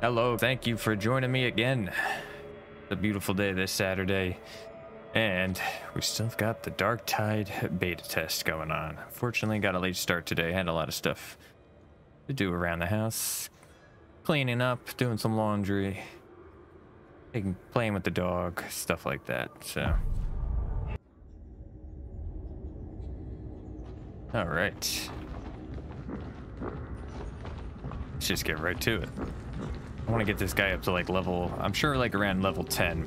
Hello, thank you for joining me again. It's a beautiful day this Saturday. And we still got the Darktide beta test going on. Fortunately, got a late start today. Had a lot of stuff to do around the house. Cleaning up, doing some laundry, taking, playing with the dog, stuff like that. So. All right. Let's just get right to it. I want to get this guy up to like level, I'm sure like around level 10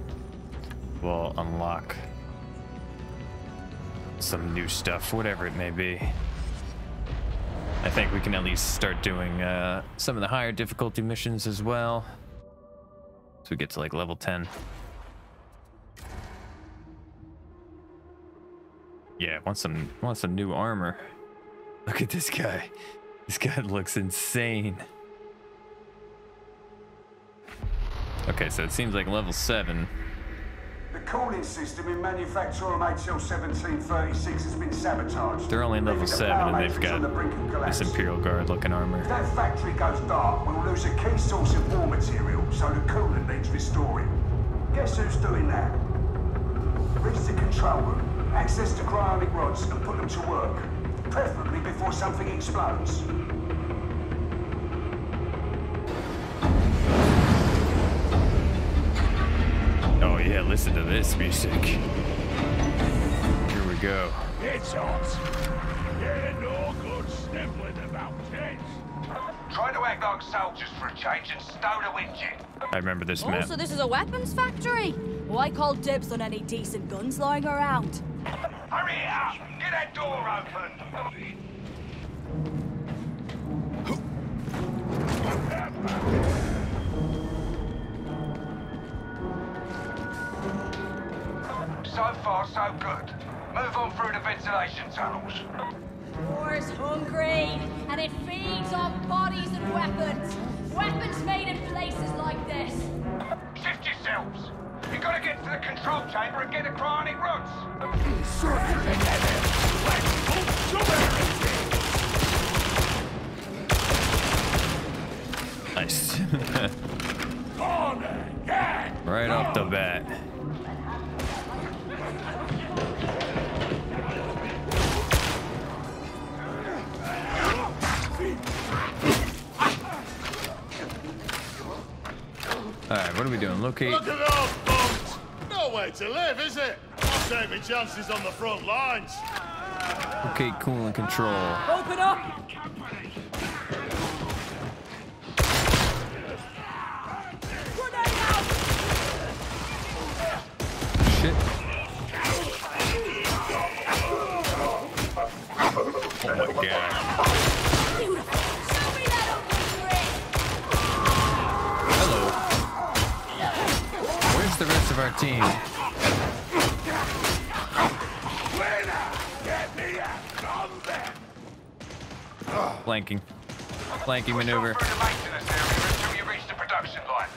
will unlock some new stuff, whatever it may be. I think we can at least start doing uh, some of the higher difficulty missions as well. So we get to like level 10. Yeah, want some want some new armor. Look at this guy. This guy looks insane. Okay, so it seems like level 7. The cooling system in manufactorum HL 1736 has been sabotaged. They're only level 7 and they've got this Imperial Guard looking armor. If that factory goes dark, we'll lose a key source of war material, so the coolant needs restoring. Guess who's doing that? Reach the control room, access the cryonic rods and put them to work. Preferably before something explodes. Yeah, listen to this music. Here we go. It's hot. Yeah, no good sniffling about it. Try to act like soldiers for a change and stow the windshield. I remember this Oh, map. so this is a weapons factory? Well, I call dibs on any decent guns lying around. Hurry up! Get that door open! So far, so good. Move on through the ventilation tunnels. War's hungry, and it feeds on bodies and weapons. Weapons made in places like this. Shift yourselves! You gotta get to the control chamber and get the cryonic rods! Nice. Right off the bat. Alright, what are we doing? Locate. Look at those bunks. No way to live, is it? I'll take my chances on the front lines. Locate, cool, and control. Open up! Grenade out! Shit. My god. Hello. Where's the rest of our team? Flanking. Flanking maneuver. Through the maintenance area until you reach the production line.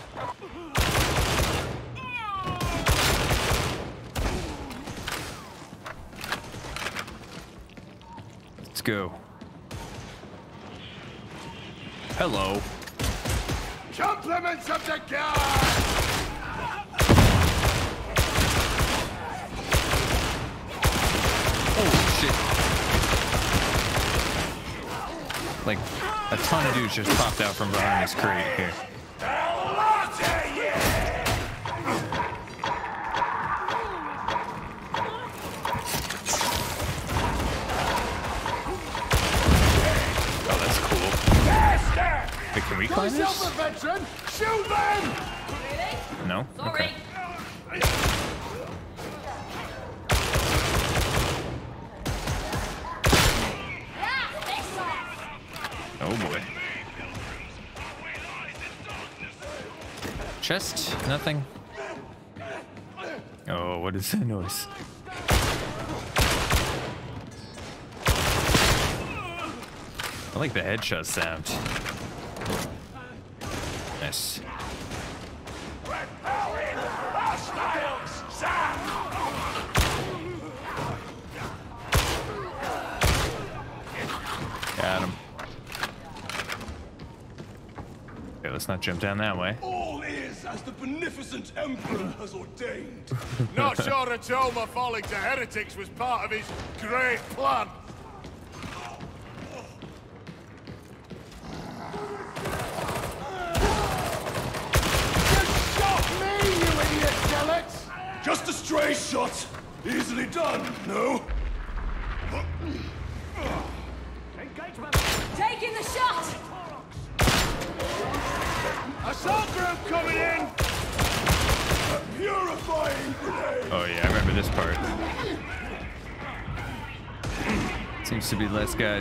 Let's go. Hello. Compliments of the. Oh. Like a ton of dudes just popped out from behind this crate here. Nothing? Oh, what is that noise? I like the headshot sound. Nice. Got him. Let's not jump down that way. All is as the beneficent Emperor has ordained. Not sure Atoma falling to heretics was part of his great plan.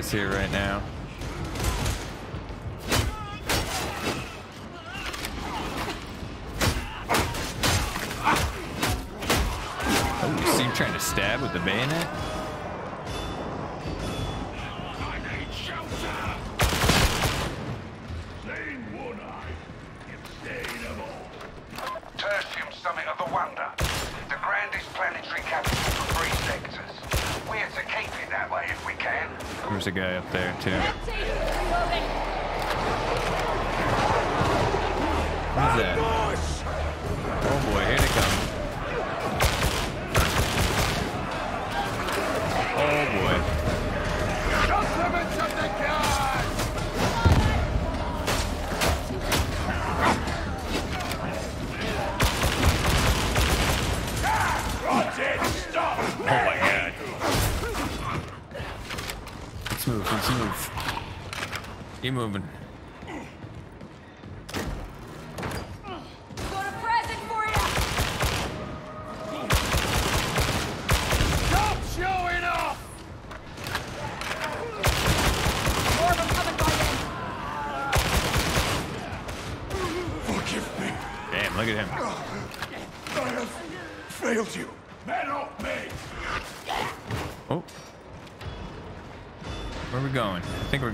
Guys here right now. Up there too.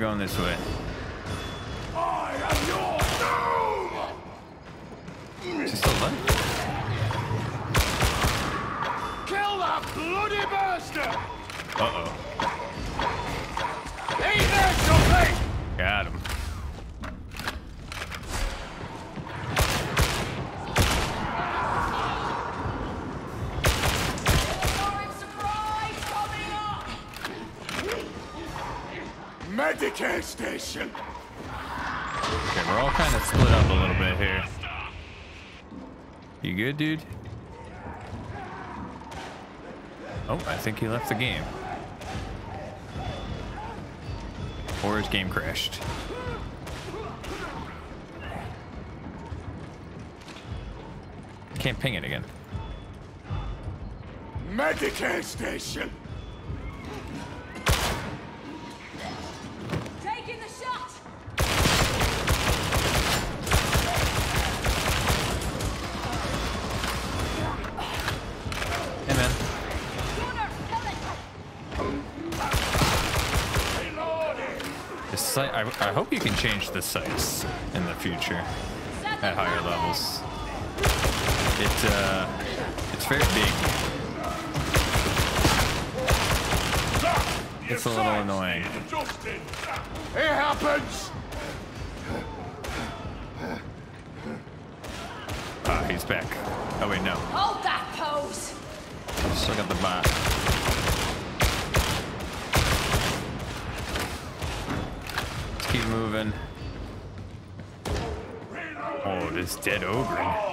Going this way. Medicae station! Okay, we're all kind of split up a little bit here. You good, dude? Oh, I think he left the game. Or his game crashed. Can't ping it again. Medicae station! Can change the sights in the future at higher levels. It, uh, it's very big. It's a little annoying. It happens! Ah, he's back. Oh wait, no. Hold that pose! Still got the bot. Moving. Oh, this dead ogre.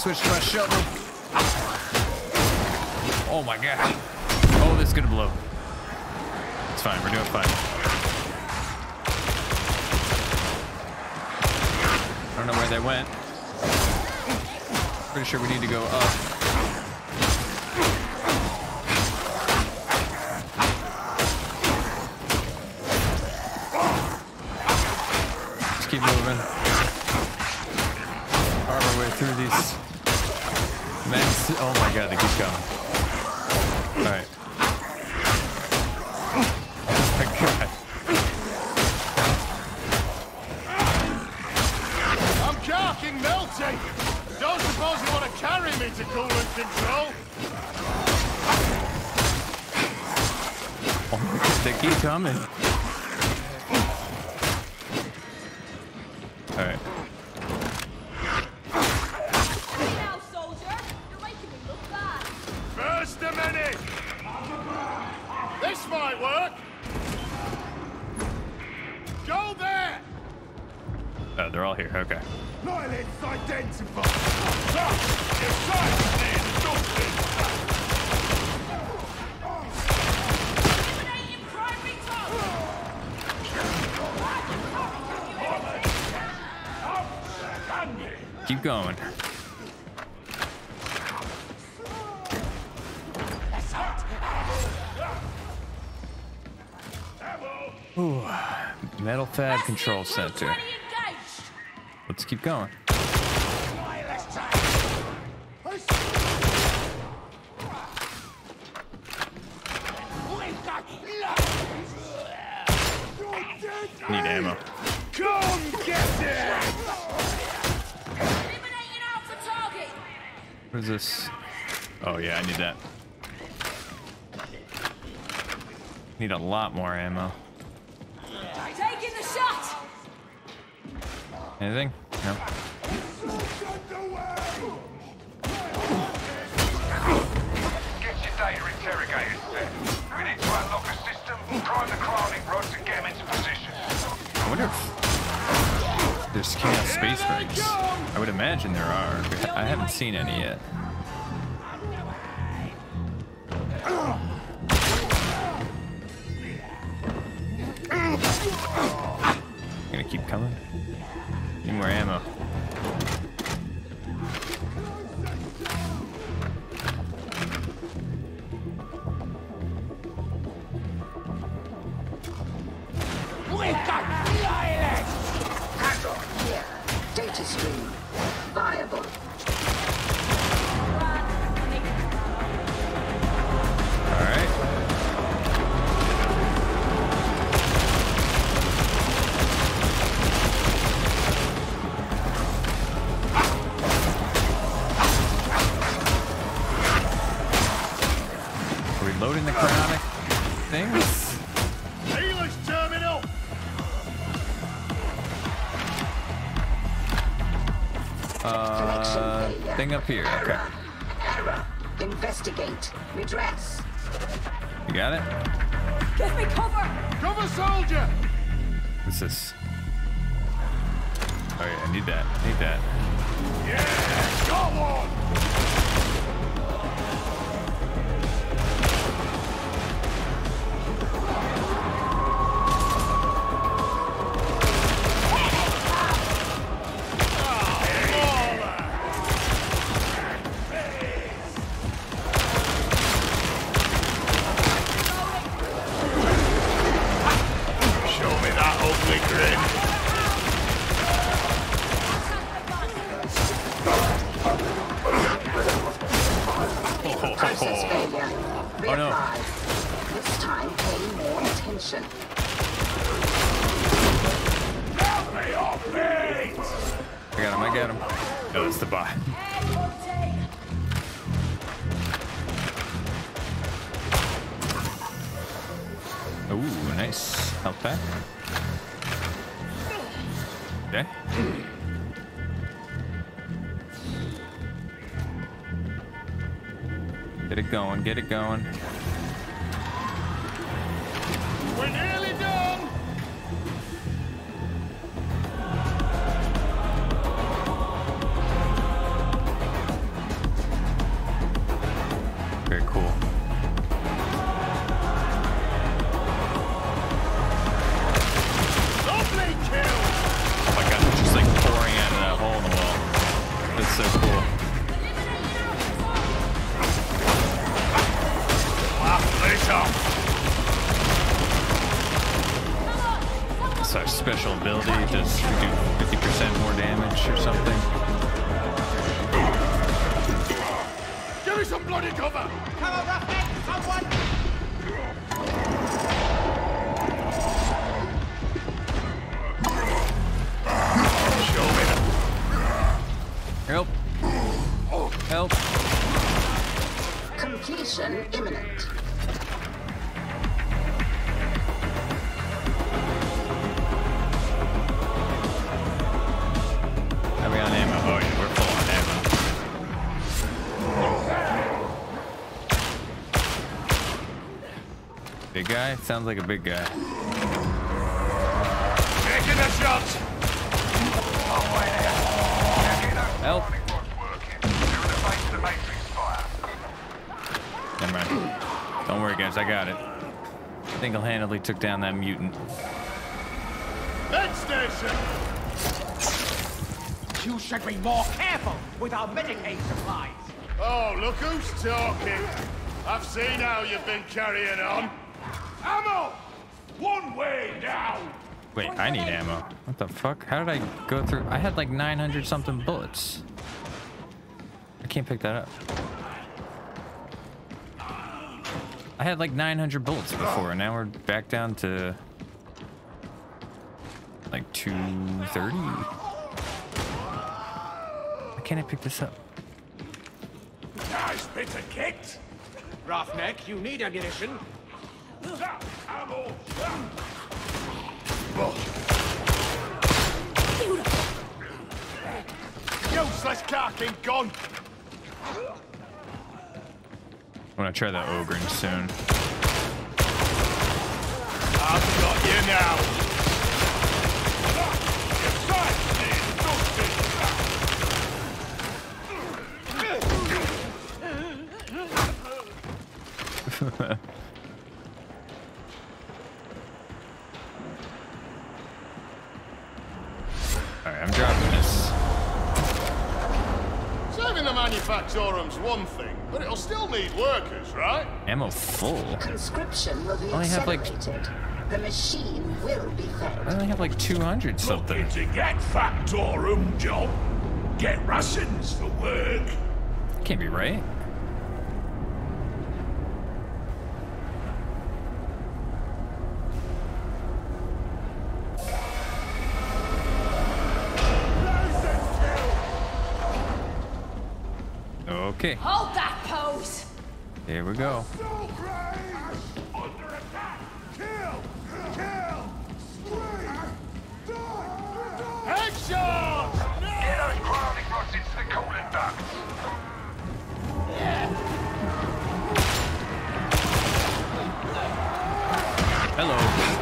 Switch to my shovel. Oh my god. Oh, this is gonna blow. It's fine, we're doing fine. I don't know where they went. Pretty sure we need to go up. Going. Ooh, Metal Fab Control That's it, Group Center. Let's keep going. Need ammo. Come get it! Eliminating Alpha target. What is this? Oh yeah, I need that. Need a lot more ammo. Taking the shot. Anything? No. Get your data interrogated. We need to unlock a system, prime the cryonic rods and get position. I wonder if there's chaos space marines. I would imagine there are. I haven't seen any yet. Up here. Okay. Investigate. Redress. You got it? Give me cover. Cover soldier! What's this? Oh yeah, I need that. I Need that. Going. Get it going. Guy? Sounds like a big guy. Taking a shot! Help! Never mind. Don't worry, guys. I got it. Single-handedly took down that mutant. Med station! You should be more careful with our Medicae supplies. Oh, look who's talking. I've seen how you've been carrying on. Ammo! One way down! Wait, I need ammo. What the fuck? How did I go through? I had like 900 something bullets. I can't pick that up. I had like 900 bullets before, and now we're back down to like 230. Why can't I pick this up? Nice bit of kit. Roughneck, you need ammunition. Useless carking gun! I'm gonna try the Ogryn soon. I've got you now! Alright, I'm dropping this. Saving the manufactorum's one thing, but it'll still need workers, right? Ammo full. Conscription will be only have, like- The machine will be I only have like 200 something. Looking to get Factorum job. Get rations for work. Can't be right. Okay, Hold that pose! here we go. Under attack. Kill. Kill. Scream. Die. Headshot! Get those cryonic rods into the coolant ducts. Hello.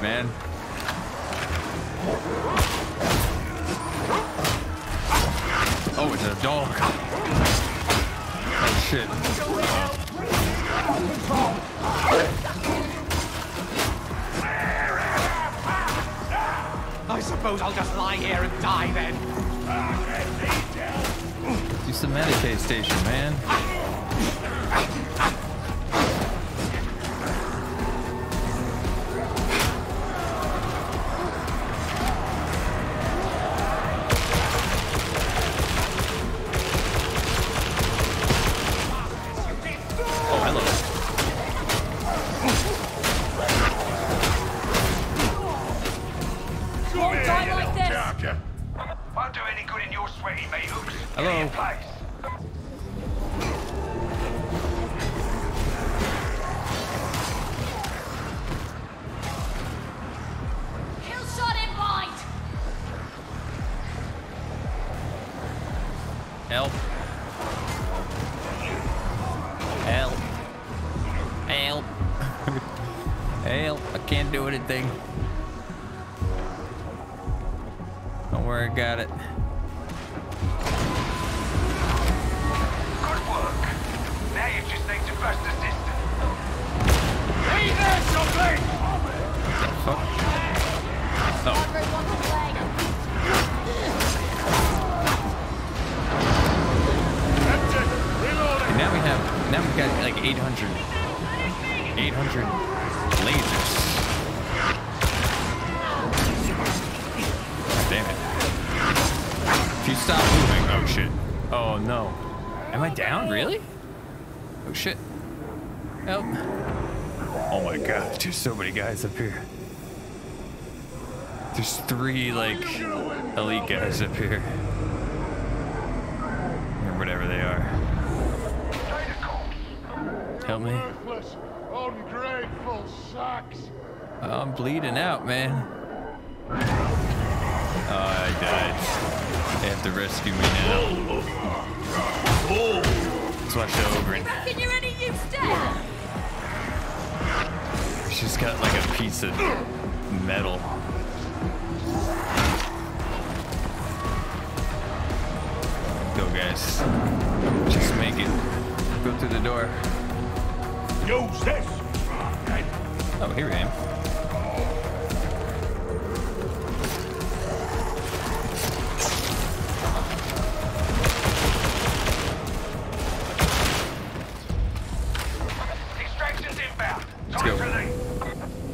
Man? Oh, it's a dog. Oh shit. I suppose I'll just lie here and die then. Use the Medicae station, man. So many guys up here. There's three, like, elite guys up here. Guys. Just make it. Go through the door. Use this! Oh, here we am. Extraction's inbound. Let's go.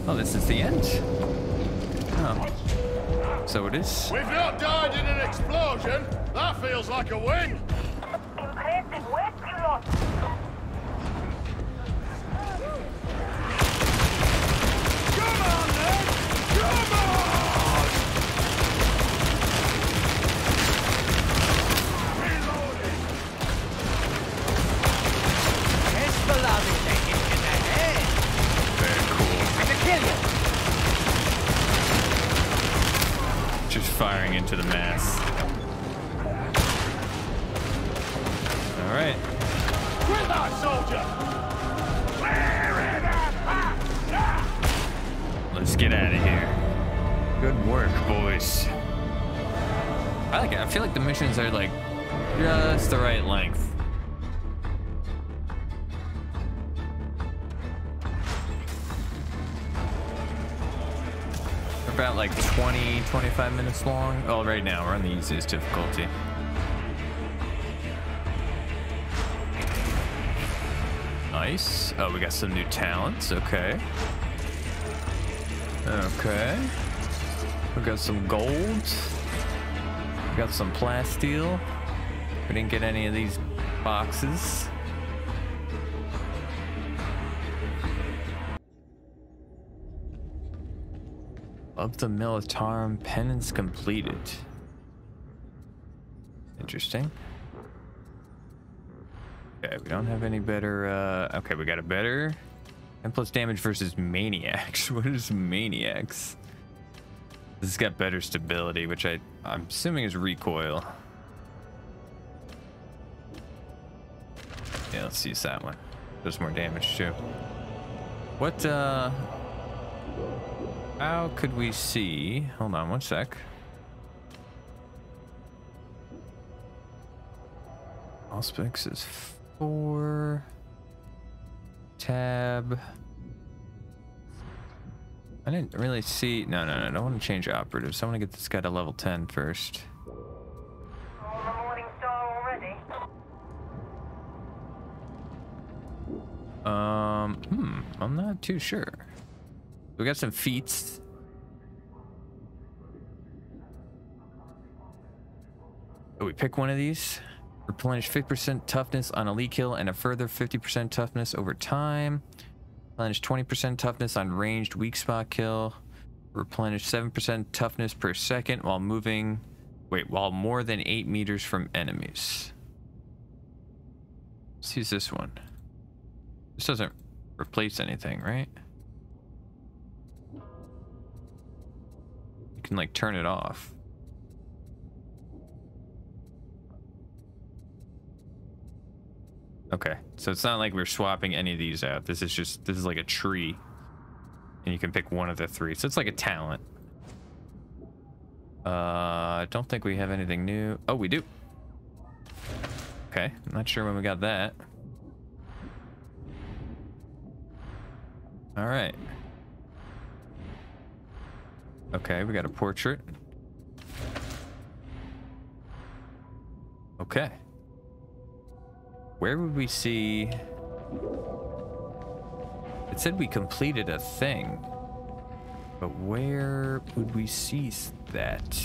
Oh, this is the end. Oh. So it is. We've not died in an explosion! Feels like a win! 25 minutes long. Oh, right now we're on the easiest difficulty. Nice. Oh, we got some new talents. Okay. Okay. We got some gold. We got some plasteel. We didn't get any of these boxes. The Militarum penance completed. Interesting. Okay, we don't have any better. Uh, okay, we got a better. And plus damage versus maniacs. What is maniacs? This has got better stability, which I, I'm assuming is recoil. Yeah, let's use that one. Does more damage too. What, uh... How could we see... Hold on one sec. Auspex is four. Tab. I didn't really see. No, no, no. I don't want to change operatives. I want to get this guy to level 10 first. Um, hmm. I'm not too sure. We got some feats. Oh, we pick one of these. Replenish 50% toughness on elite kill and a further 50% toughness over time. Replenish 20% toughness on ranged weak spot kill. Replenish 7% toughness per second while moving. Wait, while more than 8 meters from enemies. Let's use this one. This doesn't replace anything, right? Can like turn it off. Okay, so it's not like we're swapping any of these out. This is just, this is like a tree. And you can pick one of the three. So it's like a talent. Uh, I don't think we have anything new. Oh, we do. Okay, I'm not sure when we got that. All right. Okay, we got a portrait. Okay. Where would we see... It said we completed a thing. But where would we see that?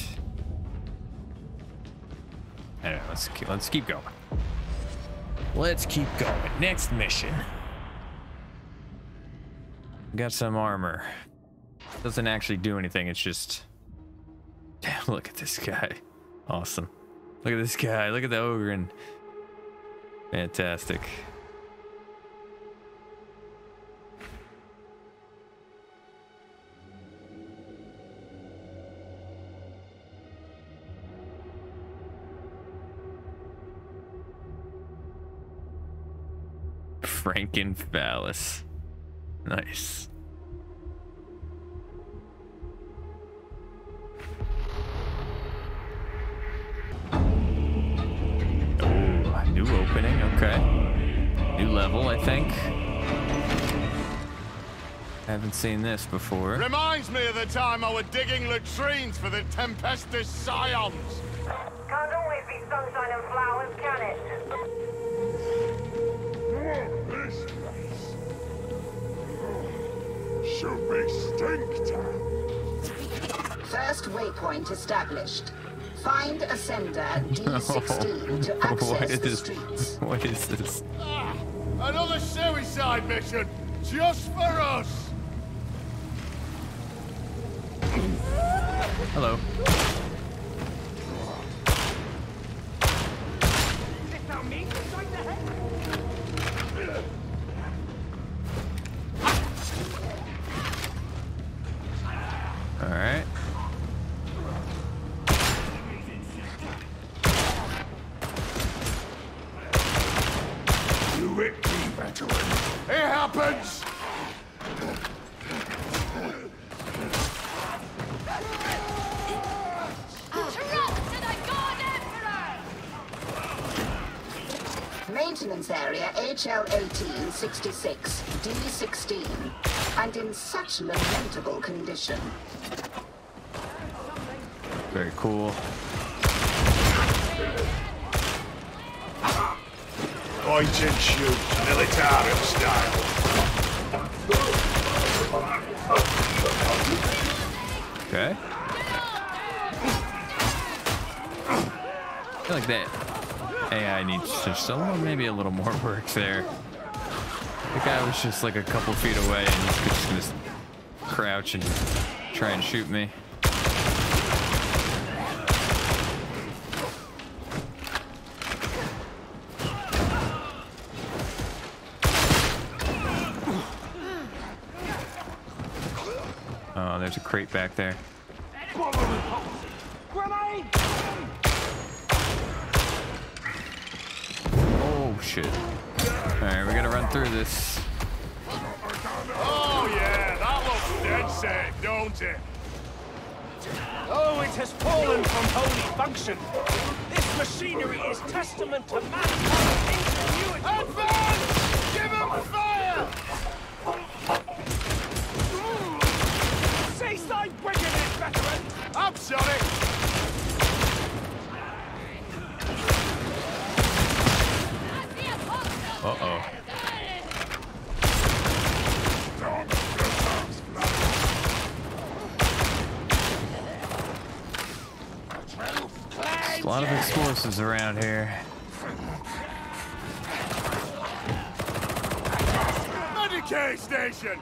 I don't know, let's keep, let's keep going. Let's keep going. Next mission. Got some armor. Doesn't actually do anything, it's just... Damn, look at this guy. Awesome. Look at this guy, look at the ogre Fantastic. Frankenphallus. Nice. Opening, okay. New level, I think. Haven't seen this before. Reminds me of the time I was digging latrines for the Tempestus Scions. Can't always be sunshine and flowers, can it? This place should be stink town. First waypoint established. Find ascender D16 to access is the this? streets. What is this? Ah, another suicide mission, just for us. Hello. HL1866 D16 and in such lamentable condition. Very cool. Point and shoot, military style. Okay. I feel like that AI needs just a little, maybe a little more work there. The guy was just like a couple feet away and he could just gonna crouch and try and shoot me. Oh, there's a crate back there. Oh shit. Alright, we run through this. Oh, yeah, that looks dead safe, don't it? Oh, it has fallen from holy function. This machinery is testament to mankind's ingenuity. Advance! Give him fire! Seaside Brigade, veteran! I'm sorry. Uh oh. There's a lot of around here. Station!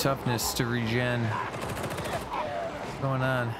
Toughness to regen. What's going on?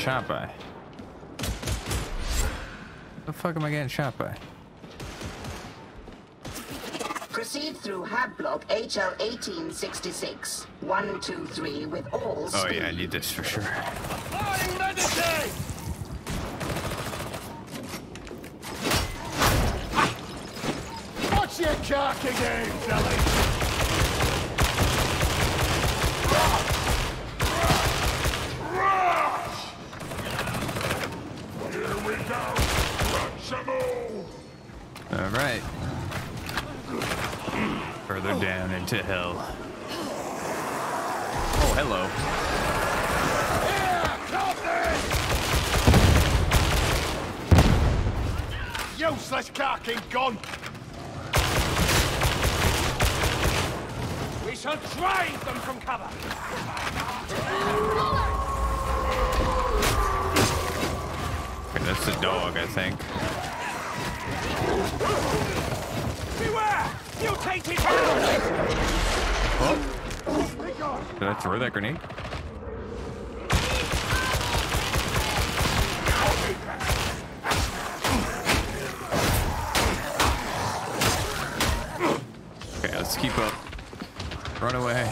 Shot by? What the fuck am I getting shot by? Proceed through Hab Block HL 1866. 123 with all speed. Oh yeah, I need this for sure. Flying meditate! What's your cocky game, Sally? All right. Further down into hell. Oh, hello. Here, Useless carking gun. We shall drive them from cover. Okay, that's the dog, I think. Beware! Mutated hound! Did I throw that grenade? Okay, let's keep up. Run away.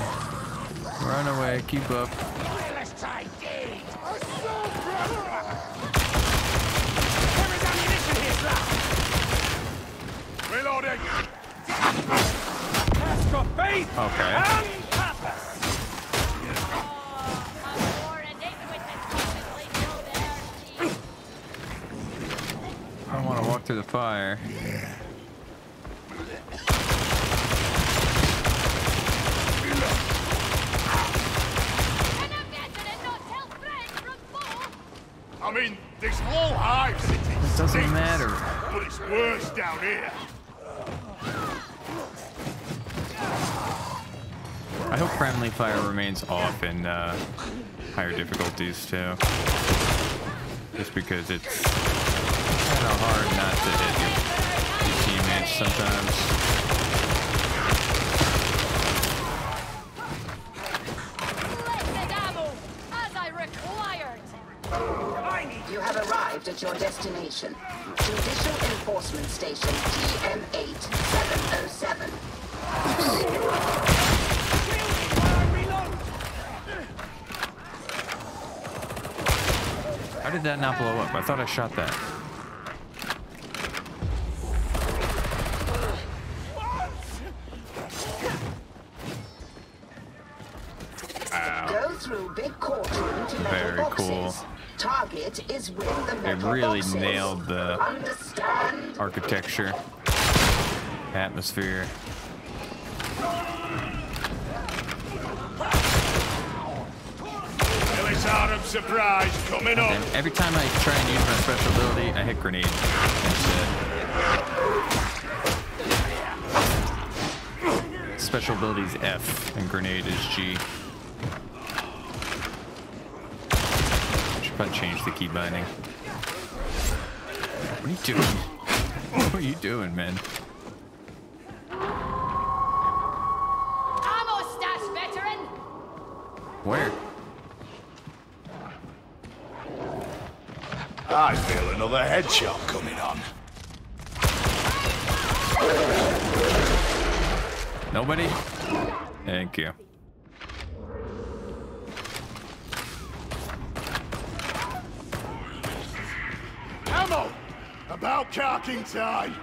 Run away, keep up. Off in uh, higher difficulties too. Just because it's kind of hard not to hit your teammates sometimes. Up? I thought I shot that. Go through big courtroom to metal Very boxes. cool. Target is with the They really boxes. nailed the Understand? architecture, atmosphere. Surprise coming up. Every time I try and use my special ability, I hit grenade instead. Special ability is F and grenade is G. Should probably change the key binding. What are you doing? What are you doing, man? Headshot coming on. Nobody? Thank you. Ammo! About carking time.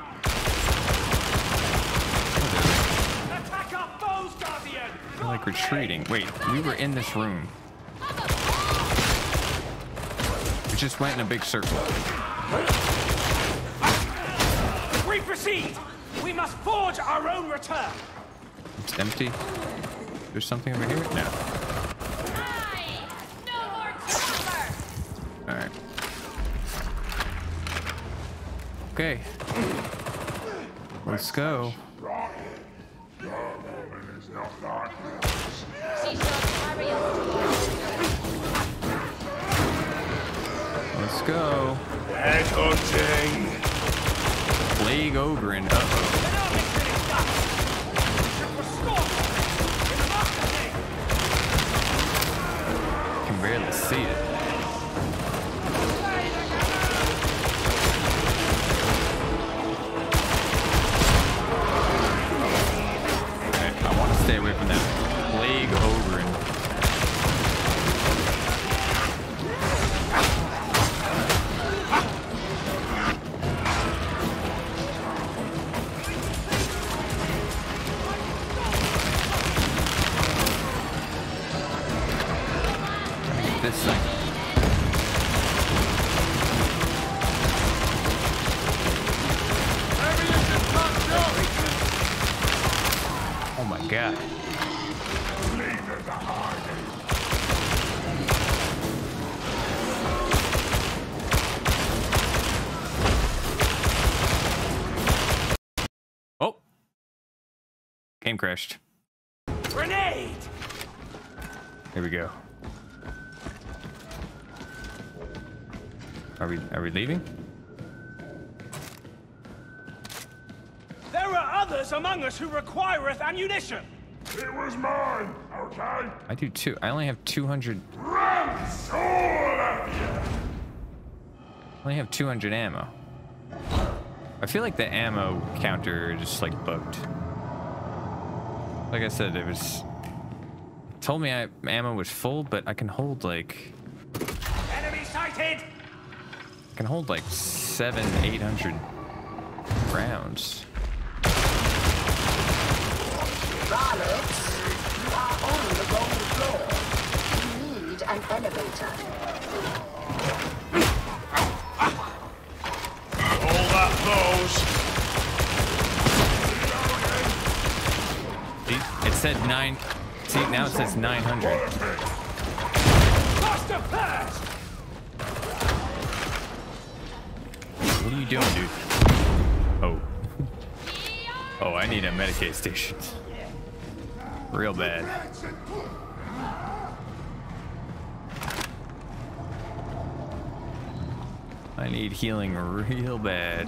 Attack our foes, Guardian! Like retreating. Wait, we were in this room. We just went in a big circle. We proceed! We must forge our own return! It's empty. There's something over here? No. No. Alright. Okay. Let's go. Grenade! Here we go. Are we are we leaving? There are others among us who requireth ammunition. It was mine, okay? I do too. I only have 200. Run, soul of you! I only have 200 ammo. I feel like the ammo counter is just like bugged. Like I said, it was told me I, ammo was full, but I can hold like Enemy sighted! I can hold like seven, eight hundred rounds. Now 900. Faster fast! What are you doing, dude? Oh. Oh, I need a Medicae station. Real bad. I need healing real bad.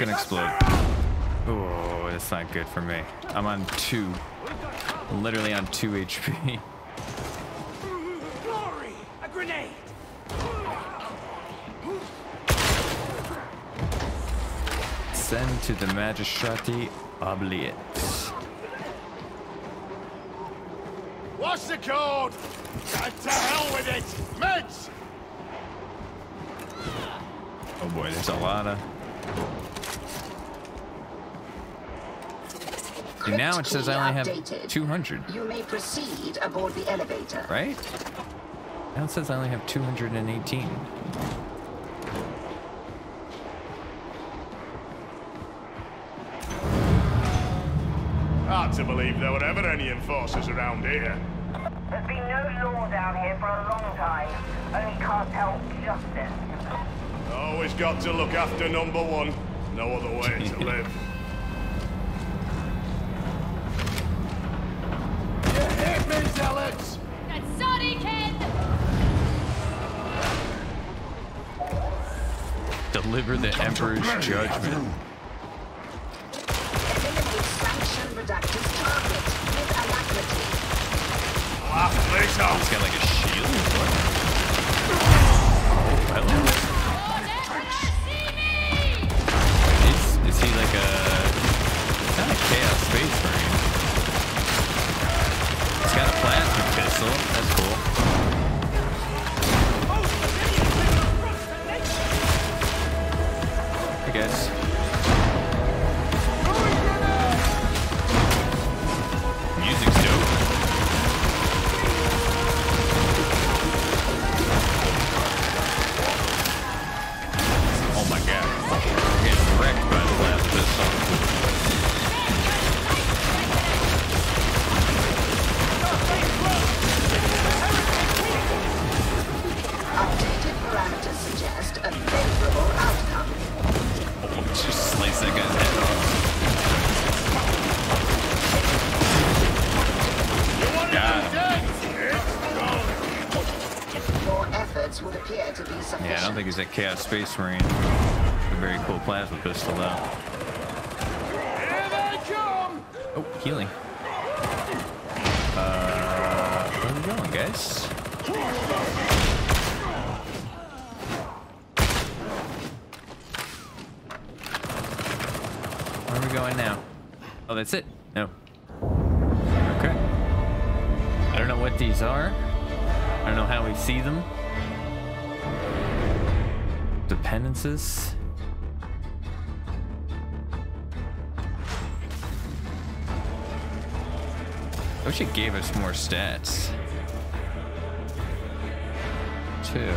Gonna explode. Oh, that's not good for me. I'm on two. I'm literally on two HP. Glory! A grenade! Send to the Magistrati Oubliette. What's the code? And to hell with it! Meds! Oh boy, there's a lot of. And now it says I only have Updated. 200, You may proceed aboard the elevator. right? Now it says I only have 218. Hard to believe there were ever any enforcers around here. There's been no law down here for a long time. Only cartel justice. Always got to look after number one. No other way to live. The Emperor's judgment. Chaos Space Marine. A very cool plasma pistol, though. Here they come! Oh, healing. Uh, where are we going, guys? Where are we going now? Oh, that's it. No. Okay. I don't know what these are. I don't know how we see them. Dependences. I wish it gave us more stats. Two.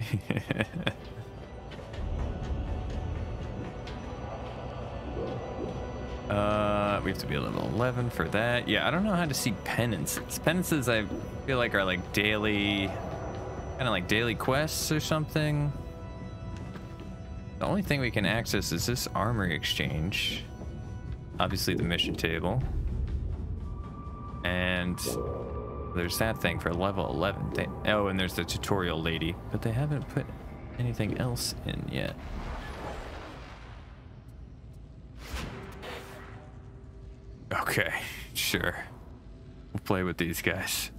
uh, we have to be a level 11 for that. Yeah, I don't know how to see penances. Penances, I feel like, are like daily, kind of like daily quests or something. The only thing we can access is this armory exchange. Obviously, the mission table. And there's that thing for level 11. They, oh, and there's the tutorial lady, but they haven't put anything else in yet. Okay, sure. We'll play with these guys.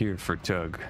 Here for Tug.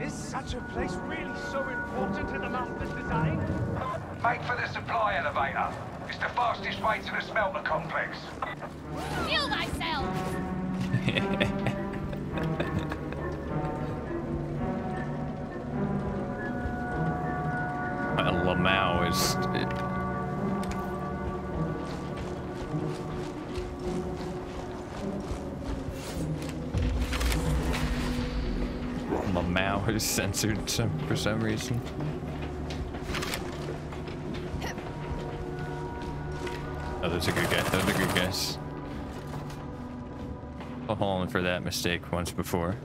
Is such a place really so important in the Master's design? Make for the supply elevator. It's the fastest way to the smelter complex. Kill thyself! Lamau is. Is censored some, for some reason. Oh, those a good guys. Those are good guys. I'll for that mistake once before.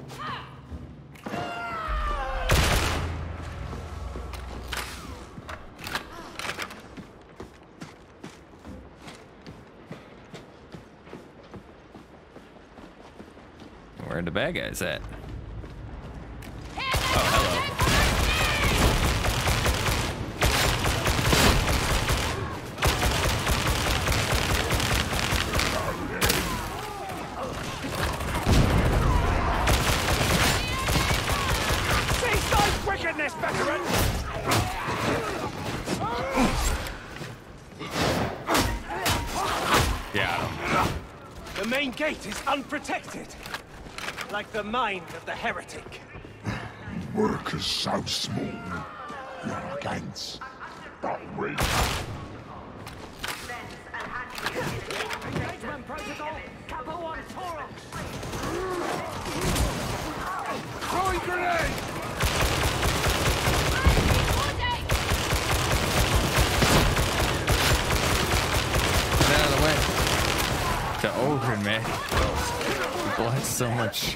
Where are the bad guys at? Mind of the heretic. Workers so small. You're like ants. But we... Engagement protocol, Kappa 1 Tauros. Throwing grenade! Get out of the way. The ogre, man. He blocks so much.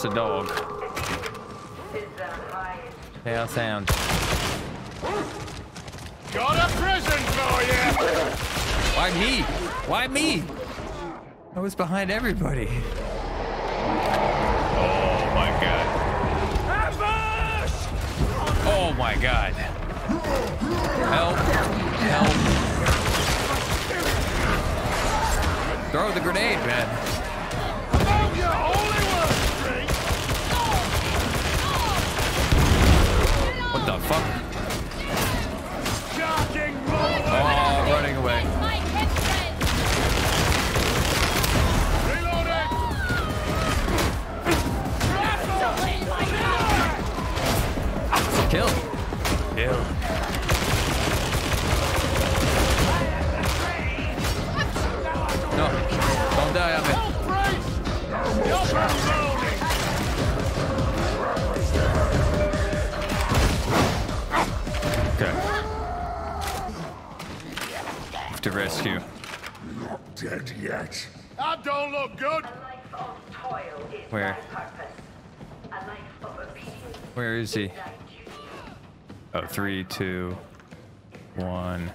That's a dog. How sound? Got a present for you! Why me? Why me? I was behind everybody. Oh my god. Ambush! Oh my god. Help. Help. Throw the grenade, man. the fuck? That good! A life of toil is Where? my purpose. A life of obedience Where is he? is thy duty. Oh, three, two, one.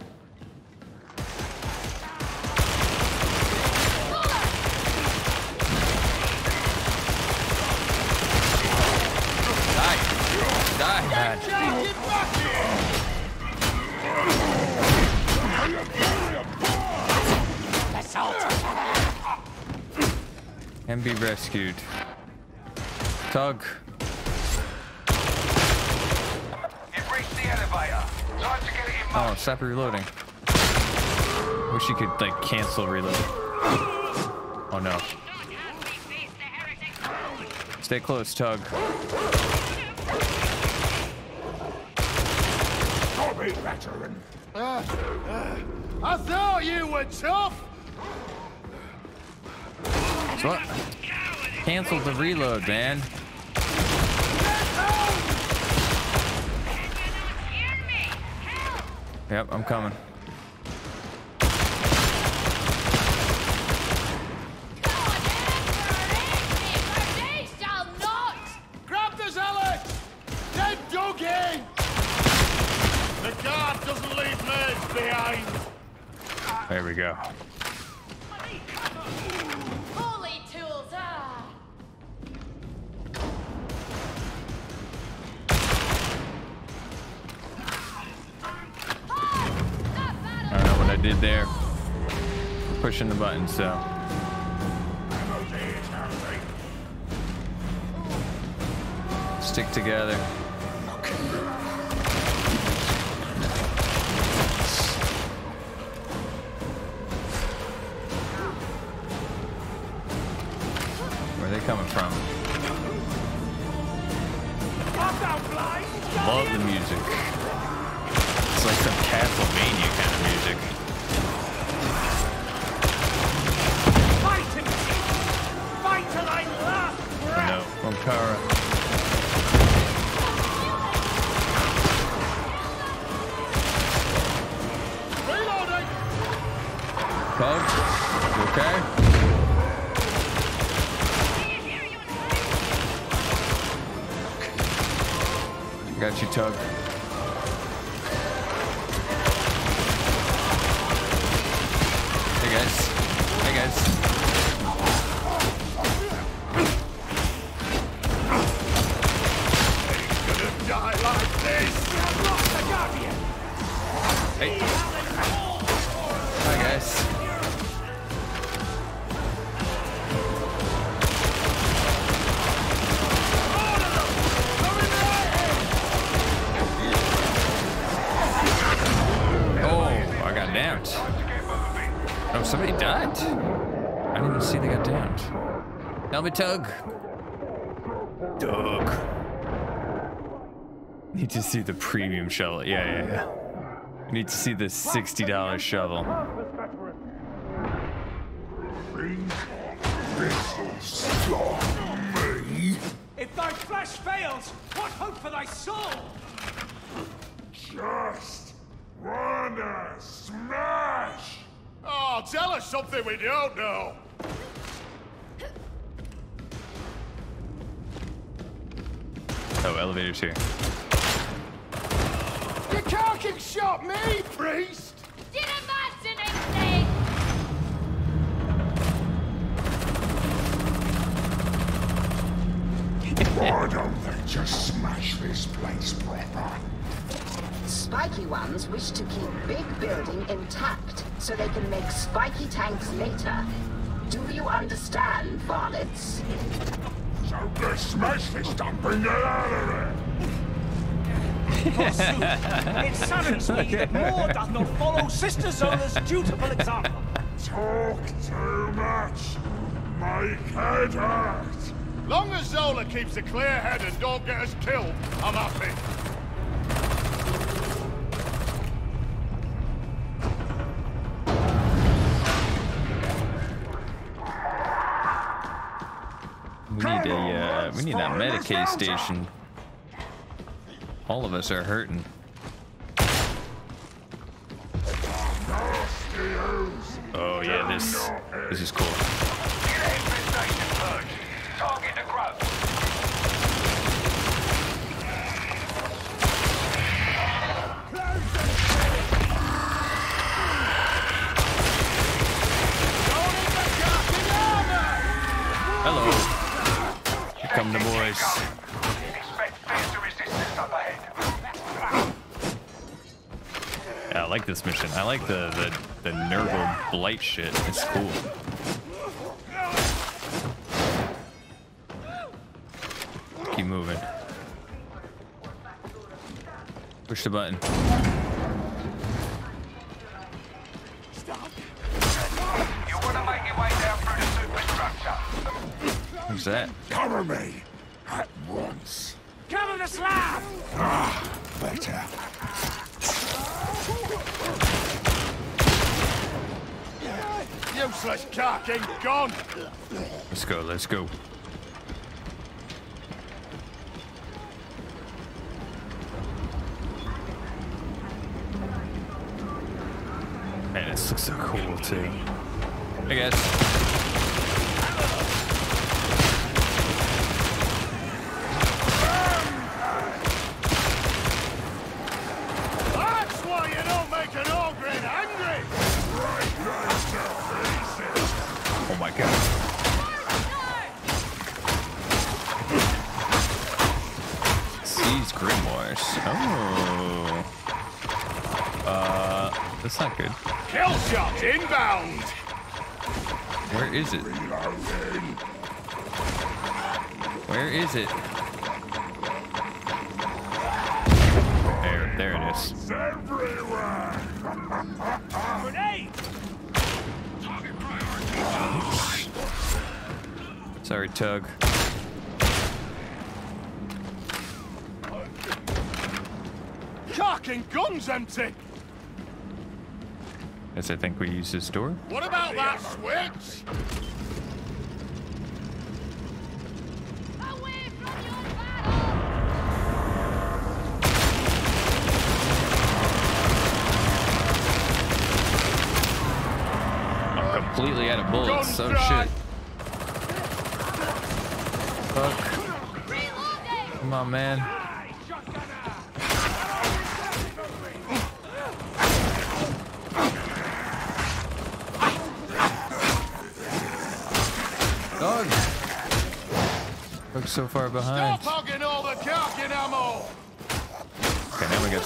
Rescued. Tug. You've reached the elevator. Time to get it in Oh, stop reloading. Wish you could like cancel reload. Oh no. Stay close, Tug. Copy, veteran. I thought you were tough! What? Cancel the reload, man. Yep, I'm coming. They shall not! Did there. Pushing the button, so. Stick together. Where are they coming from? Love the music. It's like some Castlevania Me, Tug. Tug. Need to see the premium shovel. Yeah, yeah, yeah. Need to see the $60 shovel. Saddens me more doth not follow Sister Zola's dutiful example. Talk too much. Make head hurt. Long as Zola keeps a clear head and don't get us killed, I'm happy. We need a uh, we need a Medicae station. All of us are hurting. Like the the, the Nurgle blight shit. It's cool. Keep moving. Push the button. You want to make your way down through the superstructure. Who's that? Cover me at once. Cover the slab! Ah, better. Useless carking gone. Let's go. Let's go. Man, this looks so cool too. I guess. Guess I think we use this door. What about that switch?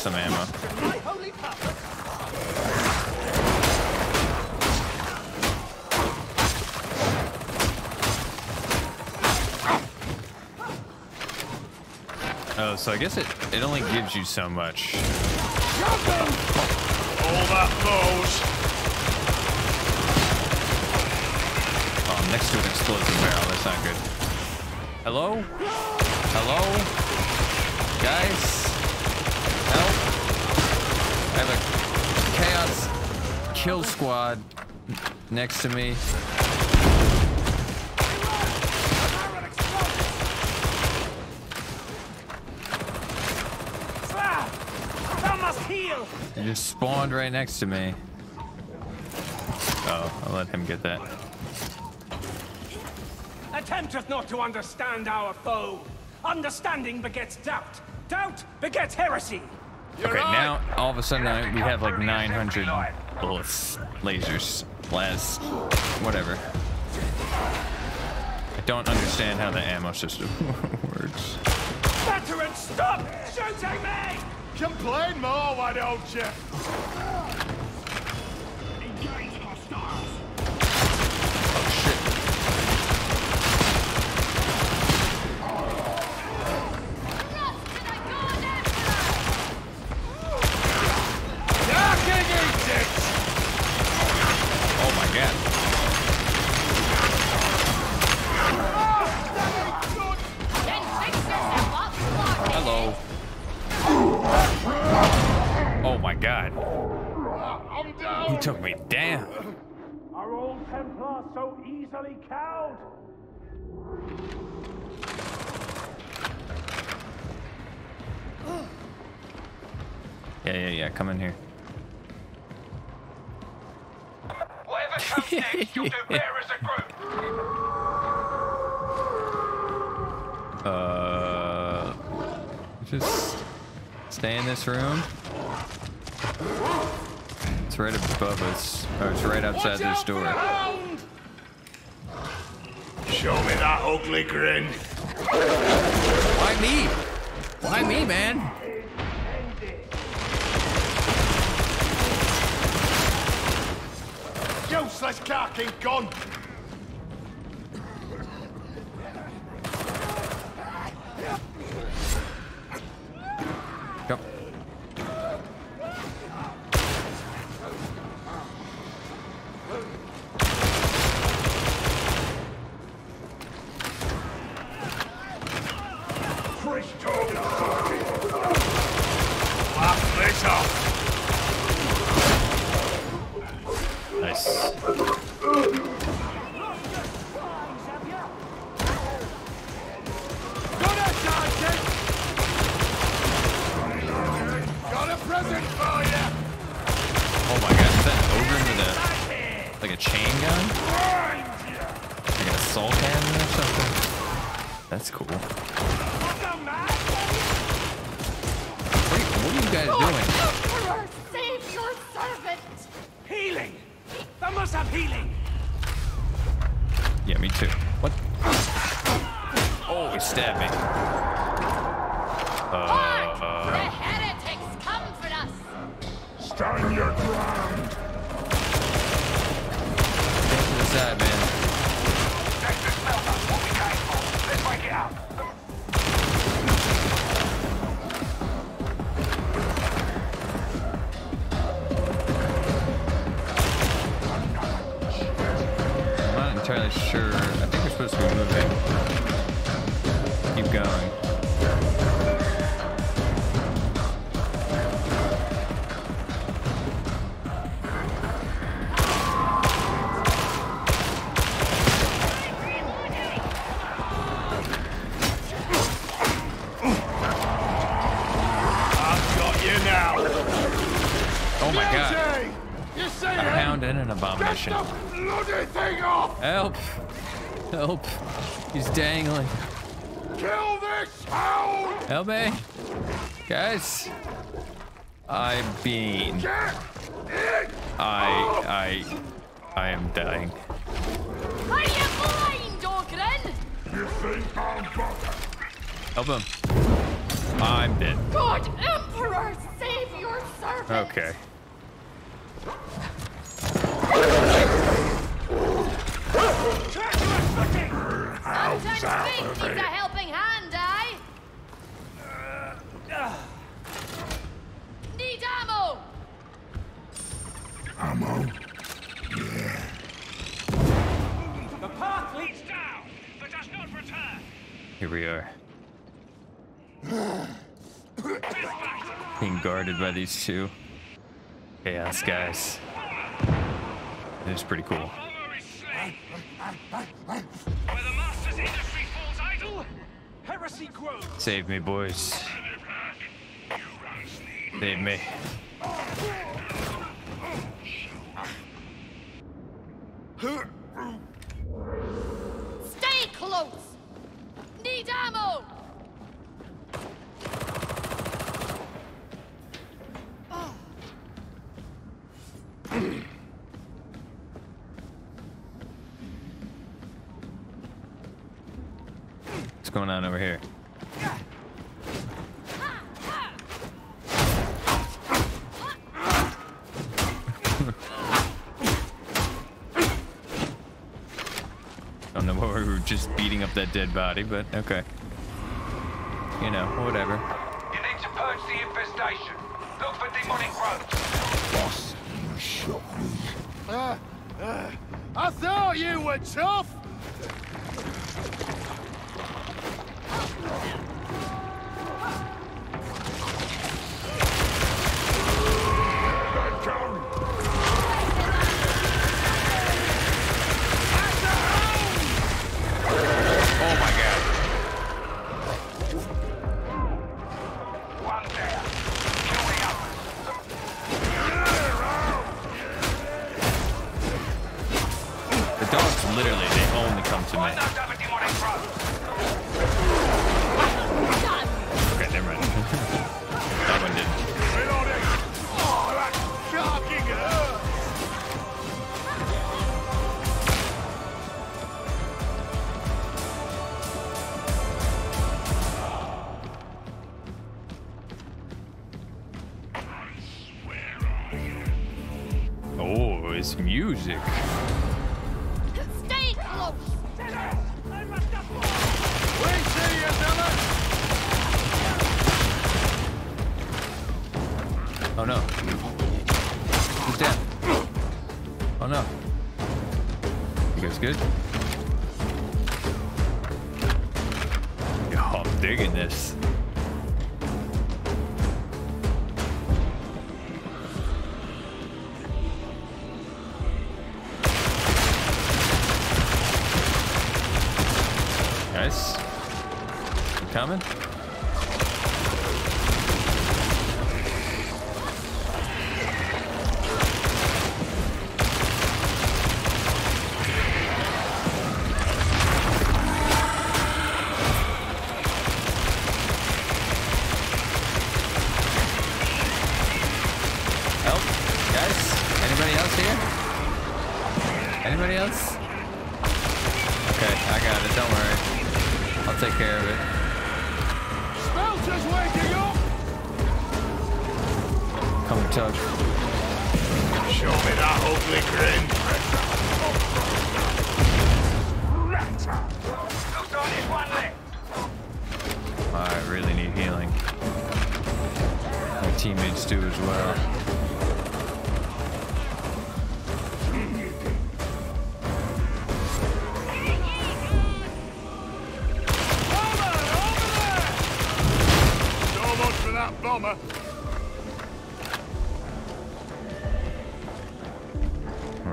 Some ammo. My holy power! Oh, so I guess it, it only gives you so much. All that foes. Oh, I'm next to an explosive barrel. That's not good. Hello? Hello? Guys? Help? I have a chaos kill squad next to me. Slab! Thou must heal! He just spawned right next to me. Oh, I'll let him get that. Attempteth not to understand our foe. Understanding begets doubt. Doubt begets heresy. You're Okay, right. now all of a sudden uh, we have like 900 bullets, lasers, las, whatever. I don't understand how the ammo system works. Veteran, stop shooting me! Complain more, why don't you? He took me down. Are all Templars so easily cowed? Yeah, yeah, yeah. Come in here. Whatever comes next, you'll do better as a group. Uh, just stay in this room. It's right above us. Oh, it's right outside this door. Show me that ugly grin. Why me? Why me, man? Useless carking gun! Being guarded by these two chaos guys. It is pretty cool. Save me, boys. Save me. Huh. that dead body, but okay.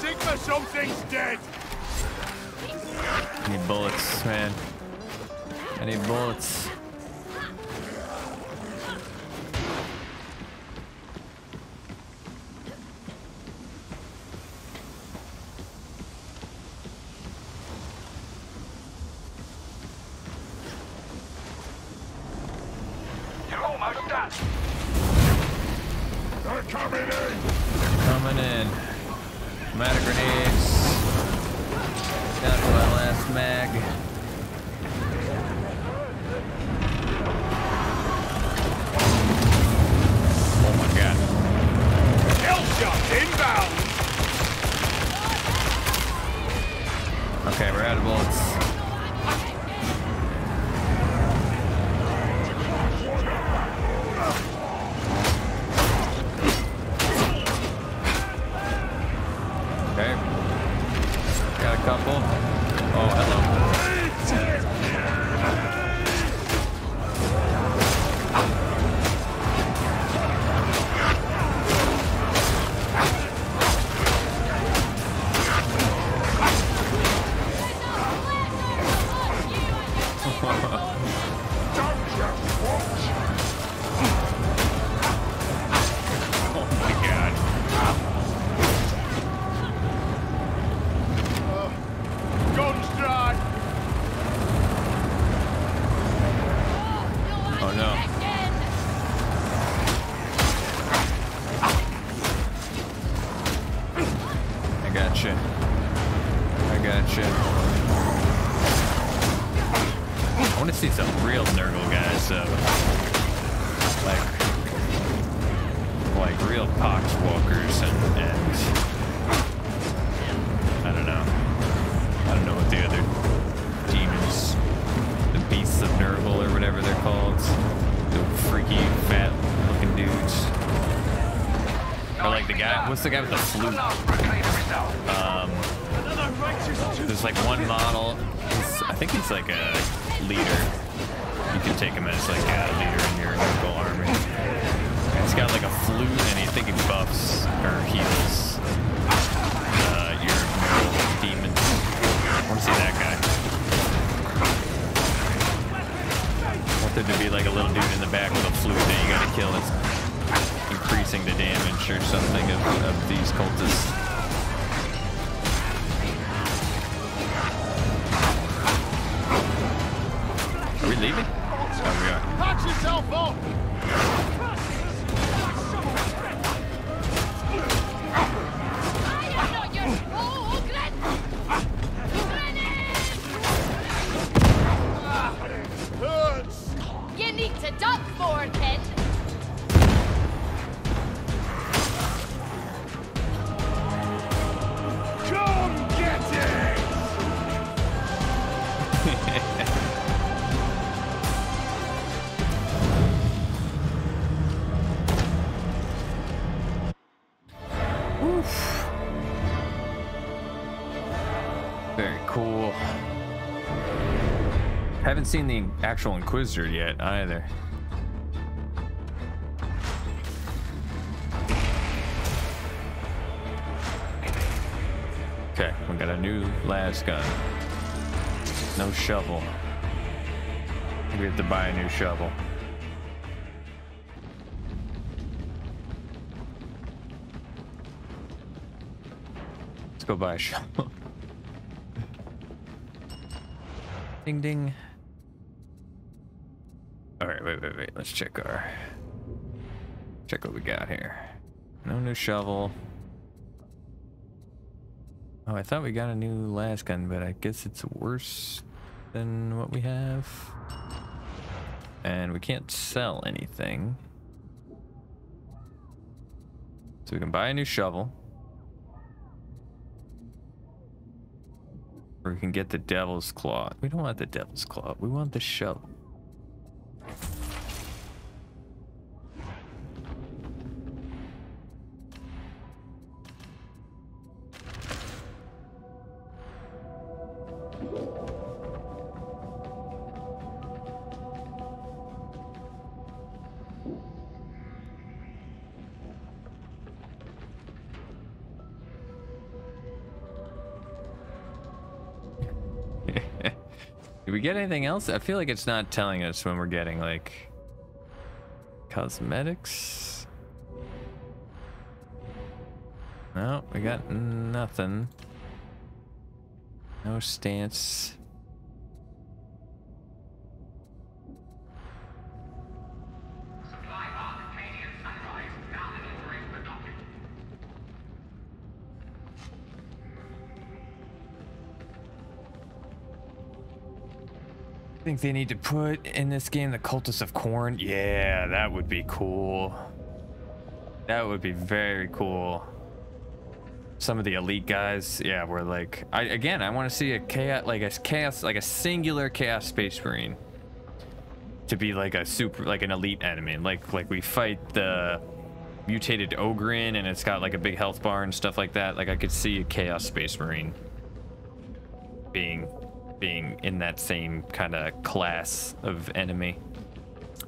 Sigma something's dead. I need bullets, man. I need bullets. That's the guy with the flute. Um, there's like one model. He's, I think he's like a Haven't seen the actual Inquisitor yet either. Okay, we got a new las gun. No shovel. We have to buy a new shovel. Let's go buy a shovel. Ding ding. All right, wait, wait, wait. Let's check our check what we got here. No new shovel. Oh, I thought we got a new las gun, but I guess it's worse than what we have. And we can't sell anything. So we can buy a new shovel. Or we can get the devil's claw. We don't want the devil's claw. We want the shovel. Get anything else? I feel like it's not telling us when we're getting like cosmetics. No, we got nothing. No stance. Think they need to put in this game the Cultists of Khorne. Yeah, that would be cool. That would be very cool. Some of the elite guys, yeah, were like, I again, I want to see a chaos, like a chaos, like a singular chaos space marine to be like a super, like an elite enemy. Like, like we fight the mutated Ogryn and it's got like a big health bar and stuff like that. Like I could see a chaos space marine being being in that same kind of class of enemy.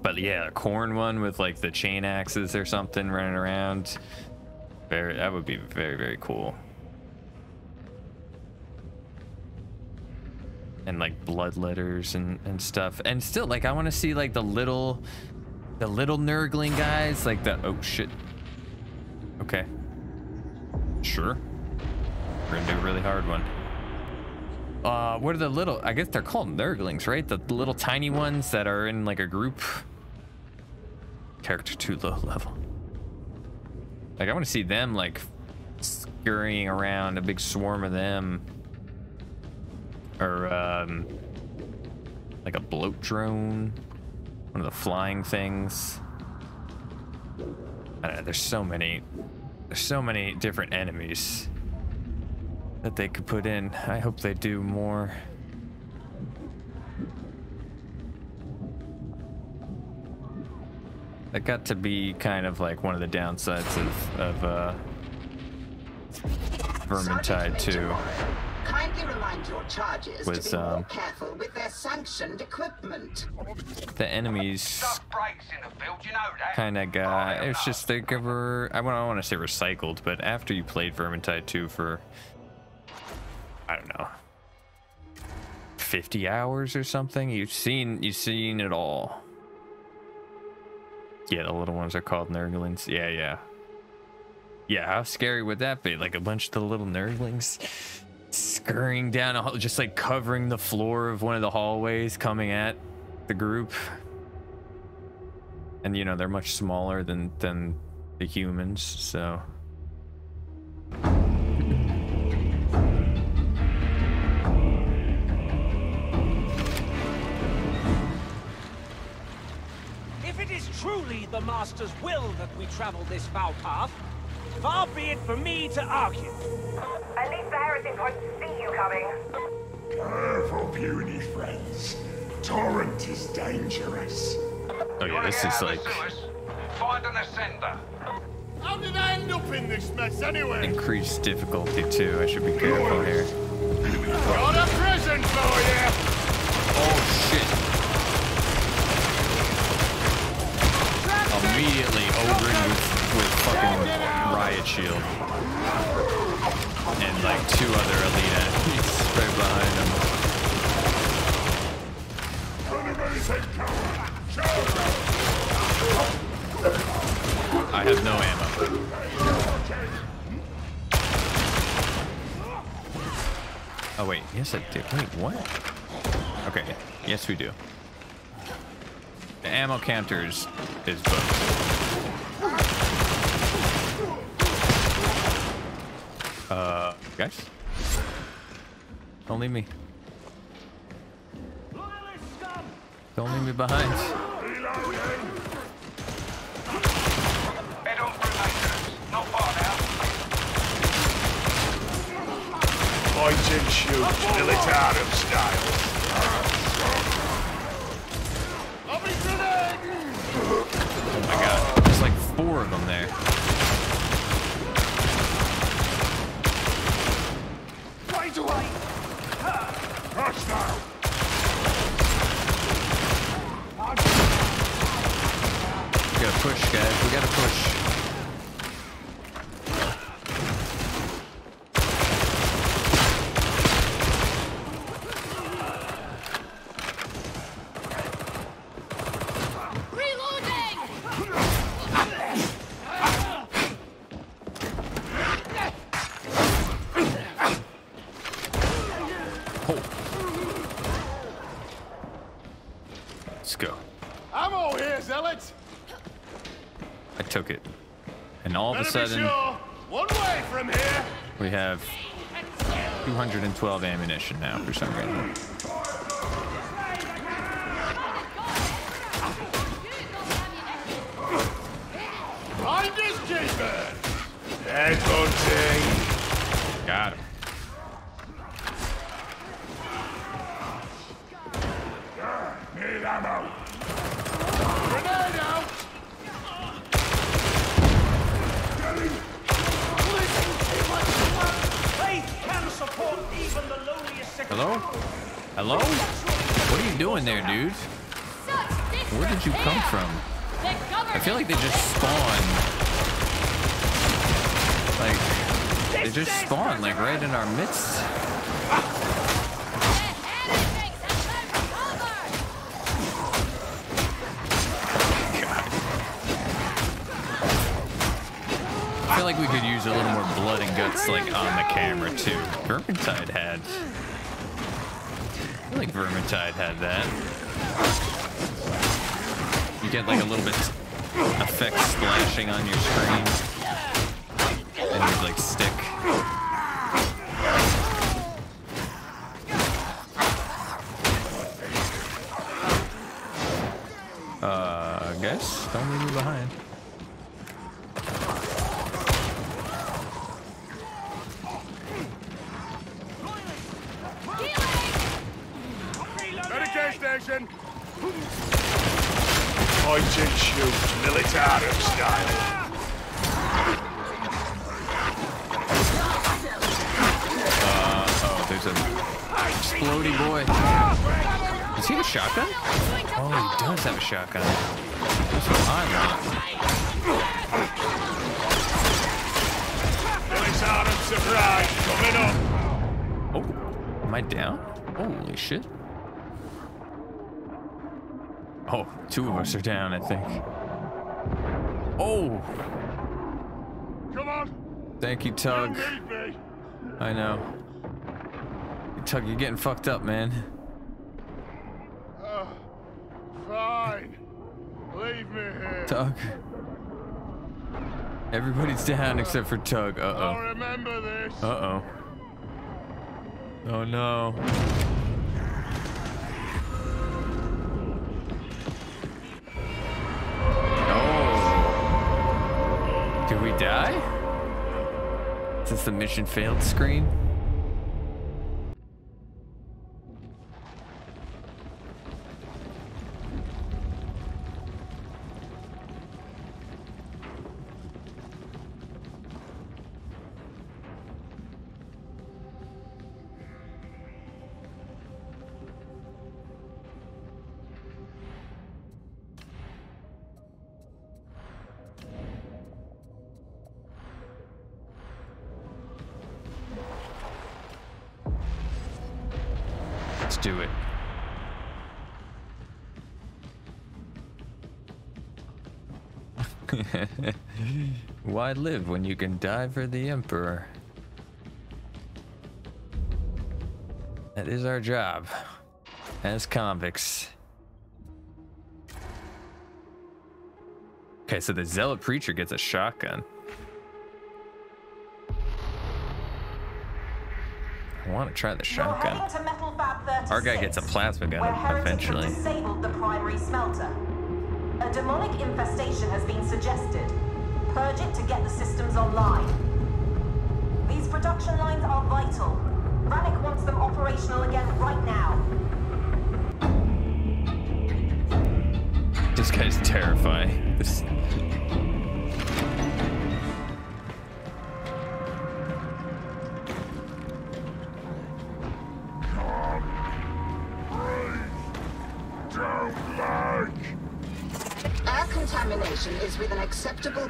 But yeah, a Khorne one with like the chain axes or something running around. Very that would be very, very cool. And like bloodletters and, and stuff. And still like I want to see like the little the little nurgling guys, like the oh shit. Okay. Sure. We're gonna do a really hard one. Uh, what are the little? I guess they're called nurglings, right? The little tiny ones that are in like a group. Character too low level. Like I want to see them like scurrying around, a big swarm of them, or um, like a bloat drone, one of the flying things. I don't know. There's so many. There's so many different enemies that they could put in. I hope they do more. That got to be kind of like one of the downsides of, of uh, Vermintide 2. Kindly remind your charges Was, to be more um, careful with their sanctioned equipment. The enemies Stuff breaks in the field, you know kind of got. It's just they were. I want. I want to say recycled, but after you played Vermintide 2 for, I don't know, 50 hours or something, you've seen you've seen it all. Yeah, the little ones are called nurglings. Yeah, yeah. Yeah, how scary would that be? Like a bunch of the little nurglings scurrying down, a, just like covering the floor of one of the hallways, coming at the group. And you know they're much smaller than than the humans, so the Master's will that we travel this foul path, far be it for me to argue. At least the heretic won't see you coming. Careful, puny friends. Torrent is dangerous. oh yeah, this is like Find an ascender. How did I end up in this mess anyway? increased difficulty too. I should be careful here. Got a present for you! Oh shit! Immediately Ogryn with, with fucking riot shield. And like two other elite enemies right behind him. I have no ammo. Oh wait, yes I did. Wait, what? Okay, yes we do. The ammo counter is, both. Uh, guys? Don't leave me. Don't leave me behind. Point and shoot, military style. Lovely Oh my god. There's like four of them there. Right away! Rush now! We gotta push, guys. We gotta push. Reloading! Oh. Let's go. Ammo here, zealot! I took it. And all of a Better be sudden, we have 212 ammunition now for some reason. Keepers! Headhunting! Got him. Need ammo. Hello? Hello? What are you doing there, dude? Where did you come from? I feel like they just spawn. Like, they just spawn, like, right in our midst. I feel like we could use a little more blood and guts, like, on the camera, too. Vermintide had... Like Vermintide had that. You get, like, a little bit effect splashing on your screen. And you'd, like, stick. Uh, guess don't leave me behind. Shotgun. That's what I want. Military surprise coming up! Oh, am I down? Holy shit. Oh, two of us are down, I think. Oh, Come on! thank you, You Tug. me! I know. Tug, you're getting fucked up, man. Uh, fine. Leave me here. Tug. Everybody's down except for Tug. I'll Uh remember this. oh. Uh oh. Oh no. Oh. Did we die? Is this the mission failed screen? Why live when you can die for the Emperor? That is our job as convicts. Okay, so the Zealot Preacher gets a shotgun. I want to try the shotgun. to Metal Fab Our guy gets a plasma gun eventually. disabled the primary smelter. A demonic infestation has been suggested. Purge it to get the systems online. These production lines are vital. Rannick wants them operational again right now. This guy's terrifying. This...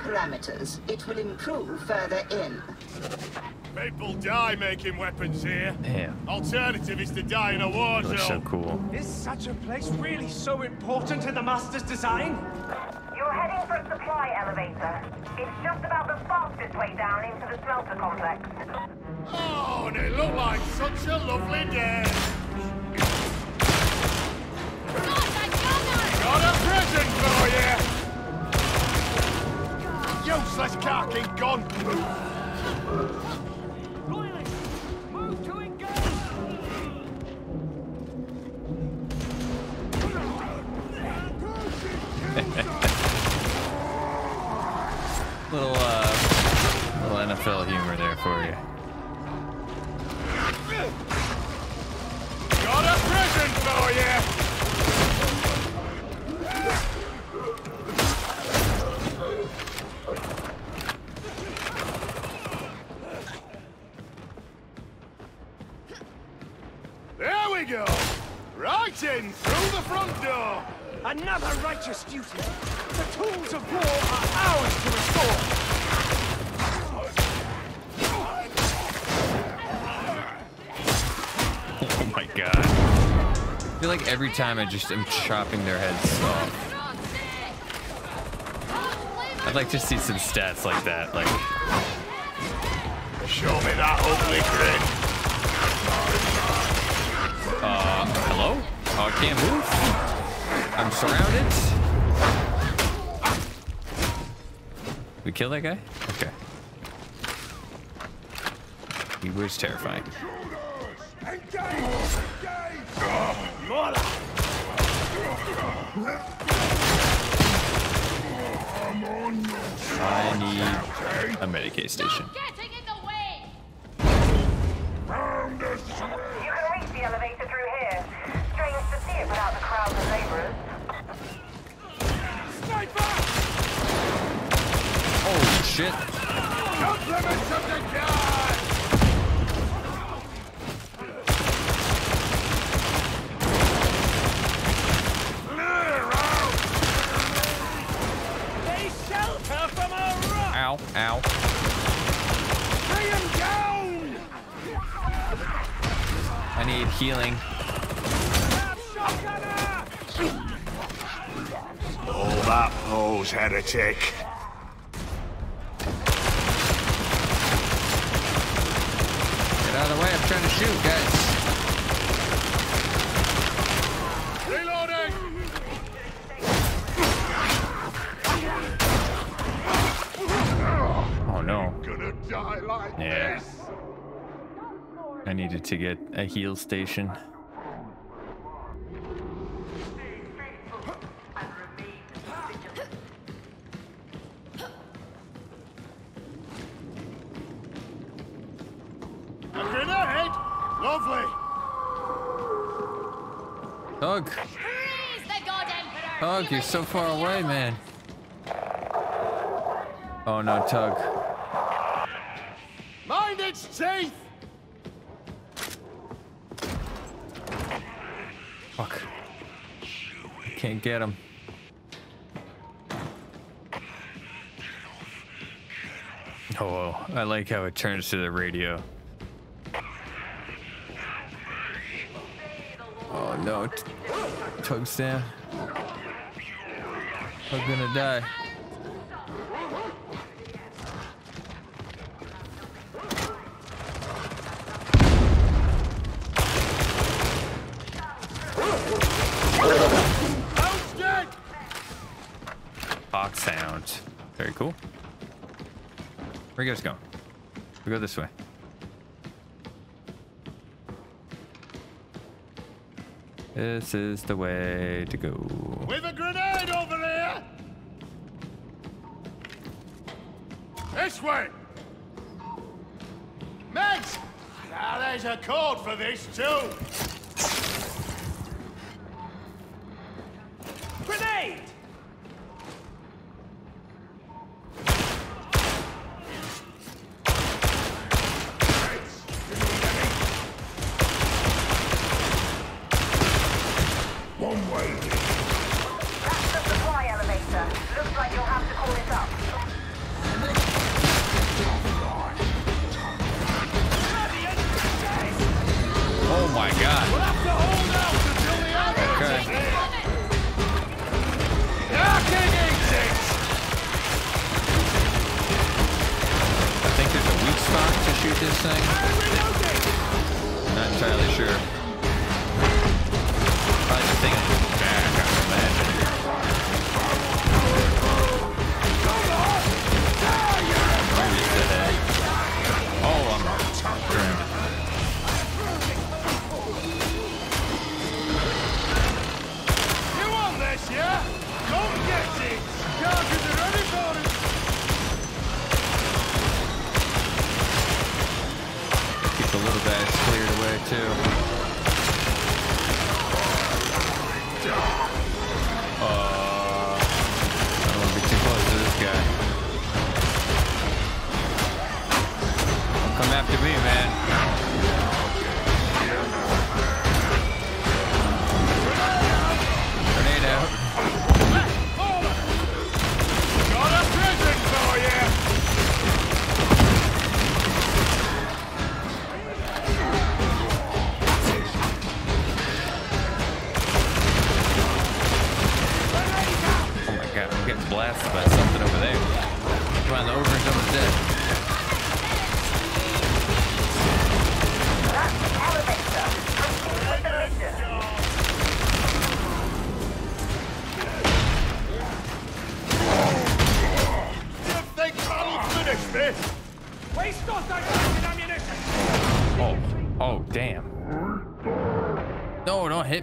parameters. It will improve further in. People die making weapons here. Damn, Alternative is to die in a war looks so cool. Is such a place really so important in the Master's design? You're heading for a supply elevator. It's just about the fastest way down into the smelter complex. Oh, and it looked like such a lovely day. Useless carking gun! Little uh, little NFL humor there for you. Time I just am chopping their heads off. I'd like to see some stats like that. Like, Show me that ugly grin! uh, hello? Oh, I can't move? I'm surrounded? We kill that guy? Okay. He was terrifying. I need a Medicae station. Pose, heretic. Get out of the way, I'm trying to shoot, guys. Reloading! Oh no. Gonna die like Yeah. this. I needed to get a heal station. So far away, man. Oh no, Tug. Mind its teeth! Fuck. I Can't get him. Oh. I like how it turns to the radio. Oh no, T- Tug's down. Tug's gonna die. House! Fox sound. Very cool. Where you guys going? We go this way. This is the way to go.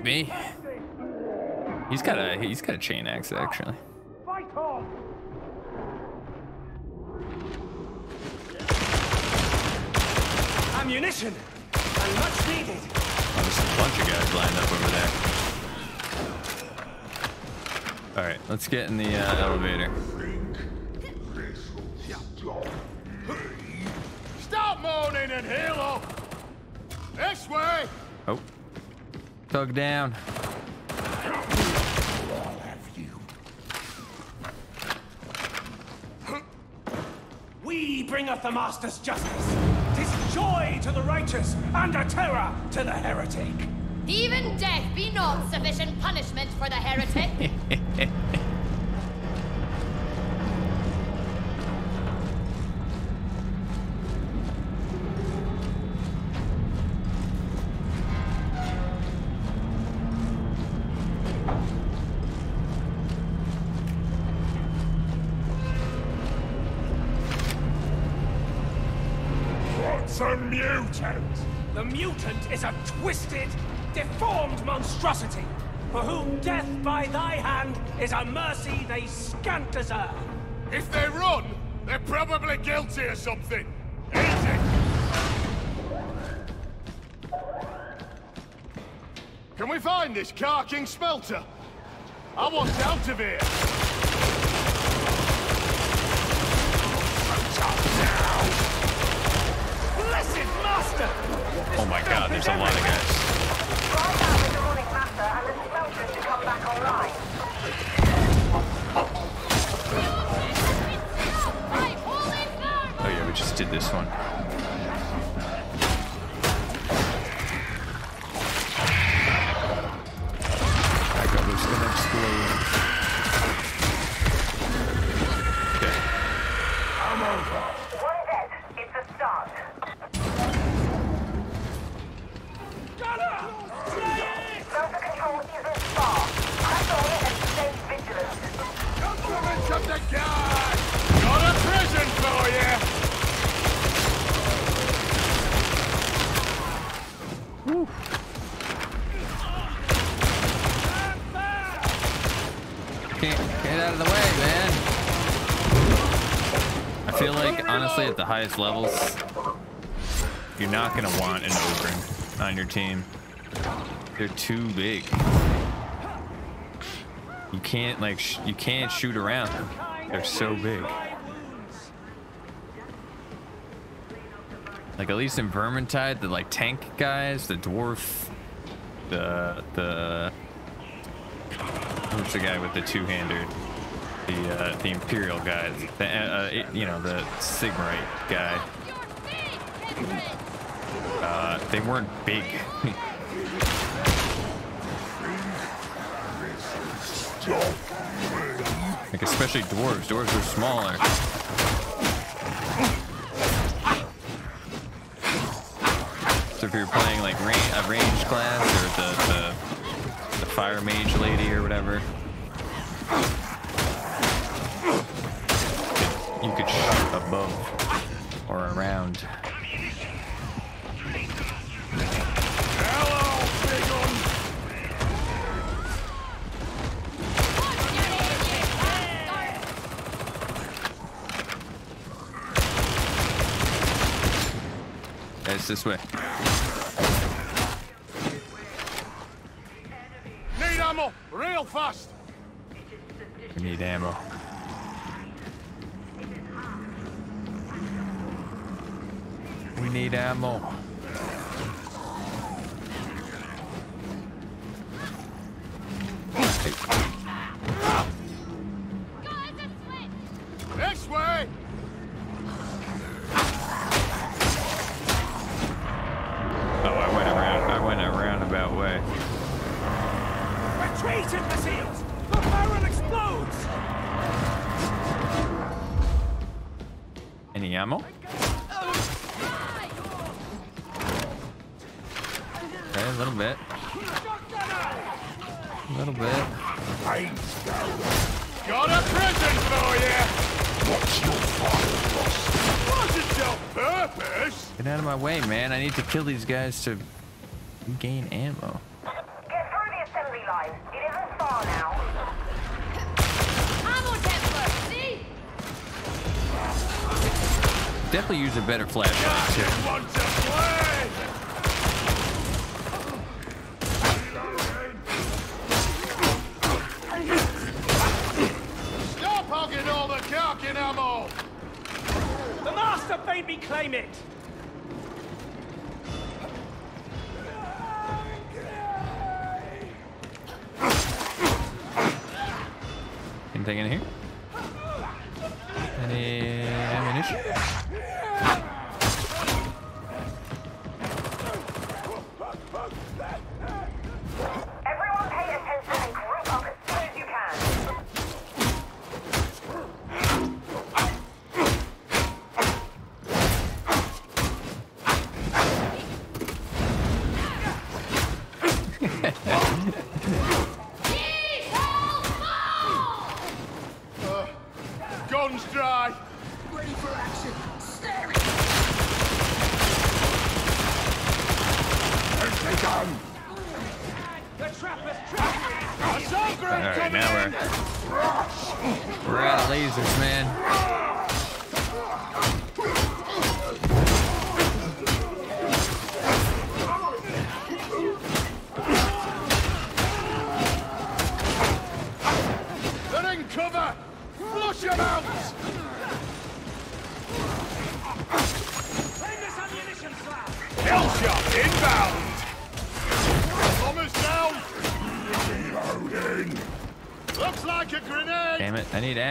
Hit me. He's got a he's got a chain axe actually. Ammunition! And much needed! Oh, there's a bunch of guys lined up over there. All right, let's get in the uh, elevator. Stop moaning and heal up! This way! Oh, tug down. We bringeth the Master's justice. Tis joy to the righteous and a terror to the heretic. Even death be not sufficient punishment for the heretic. is a mercy they scant deserve. If they run, they're probably guilty of something. Easy! Can we find this carking smelter? I want out of here! Blessed master! Oh my god, there's a lot of guys. Did this one. Highest levels, you're not gonna want an Ogryn on your team. They're too big. You can't like you can't shoot around them. They're so big. Like at least in Vermintide, the like tank guys, the dwarf, the the the guy with the two-hander, the uh, the Imperial guy, the uh, uh, you know the Sigmarite guy. Uh, they weren't big. like especially dwarves. Dwarves are smaller. So if you're playing like a range class or the, the the fire mage lady or whatever, this way. Need ammo, real fast! We need ammo. We need ammo. Need to kill these guys to gain ammo. Get through the assembly line. It isn't far now. Ammo Templar, see? Definitely use a better flashlight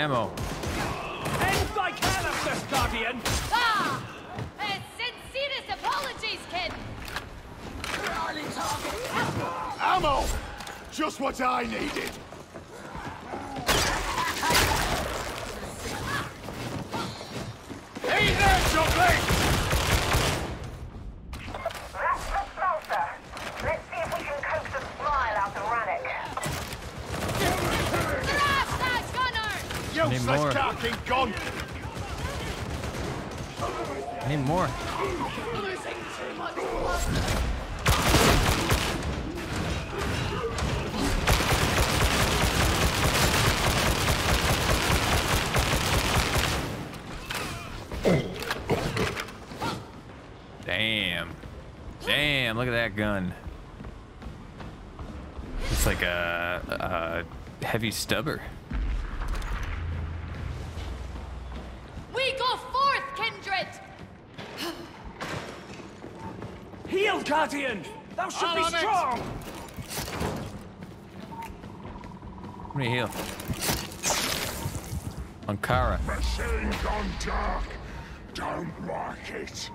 ammo. Damn, look at that gun. It's like a, a heavy stubber. We go forth, kindred! Heal, Guardian! Thou should be strong! Let me heal. Ankara. The machine dark. Don't like it.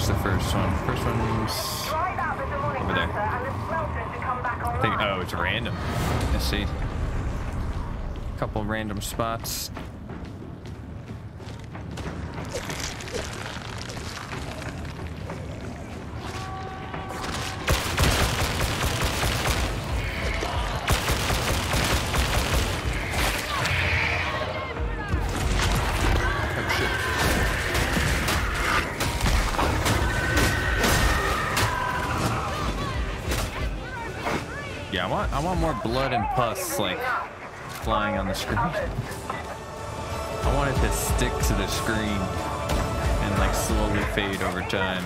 Where's the first one? First one's over there. I think, oh, it's random. Let's see. A couple random spots. more blood and pus, like, flying on the screen. I want it to stick to the screen and, like, slowly fade over time.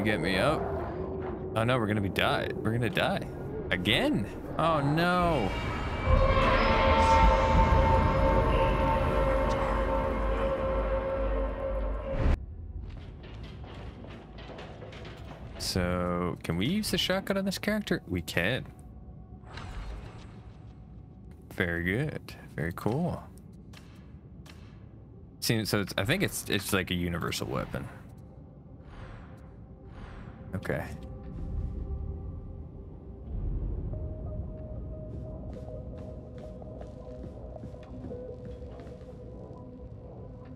You get me up? Oh no, we're gonna be die. We're gonna die. Again? Oh no. So, can we use the shotgun on this character? We can. Very good. Very cool. See, so it's, I think it's it's like a universal weapon. Okay.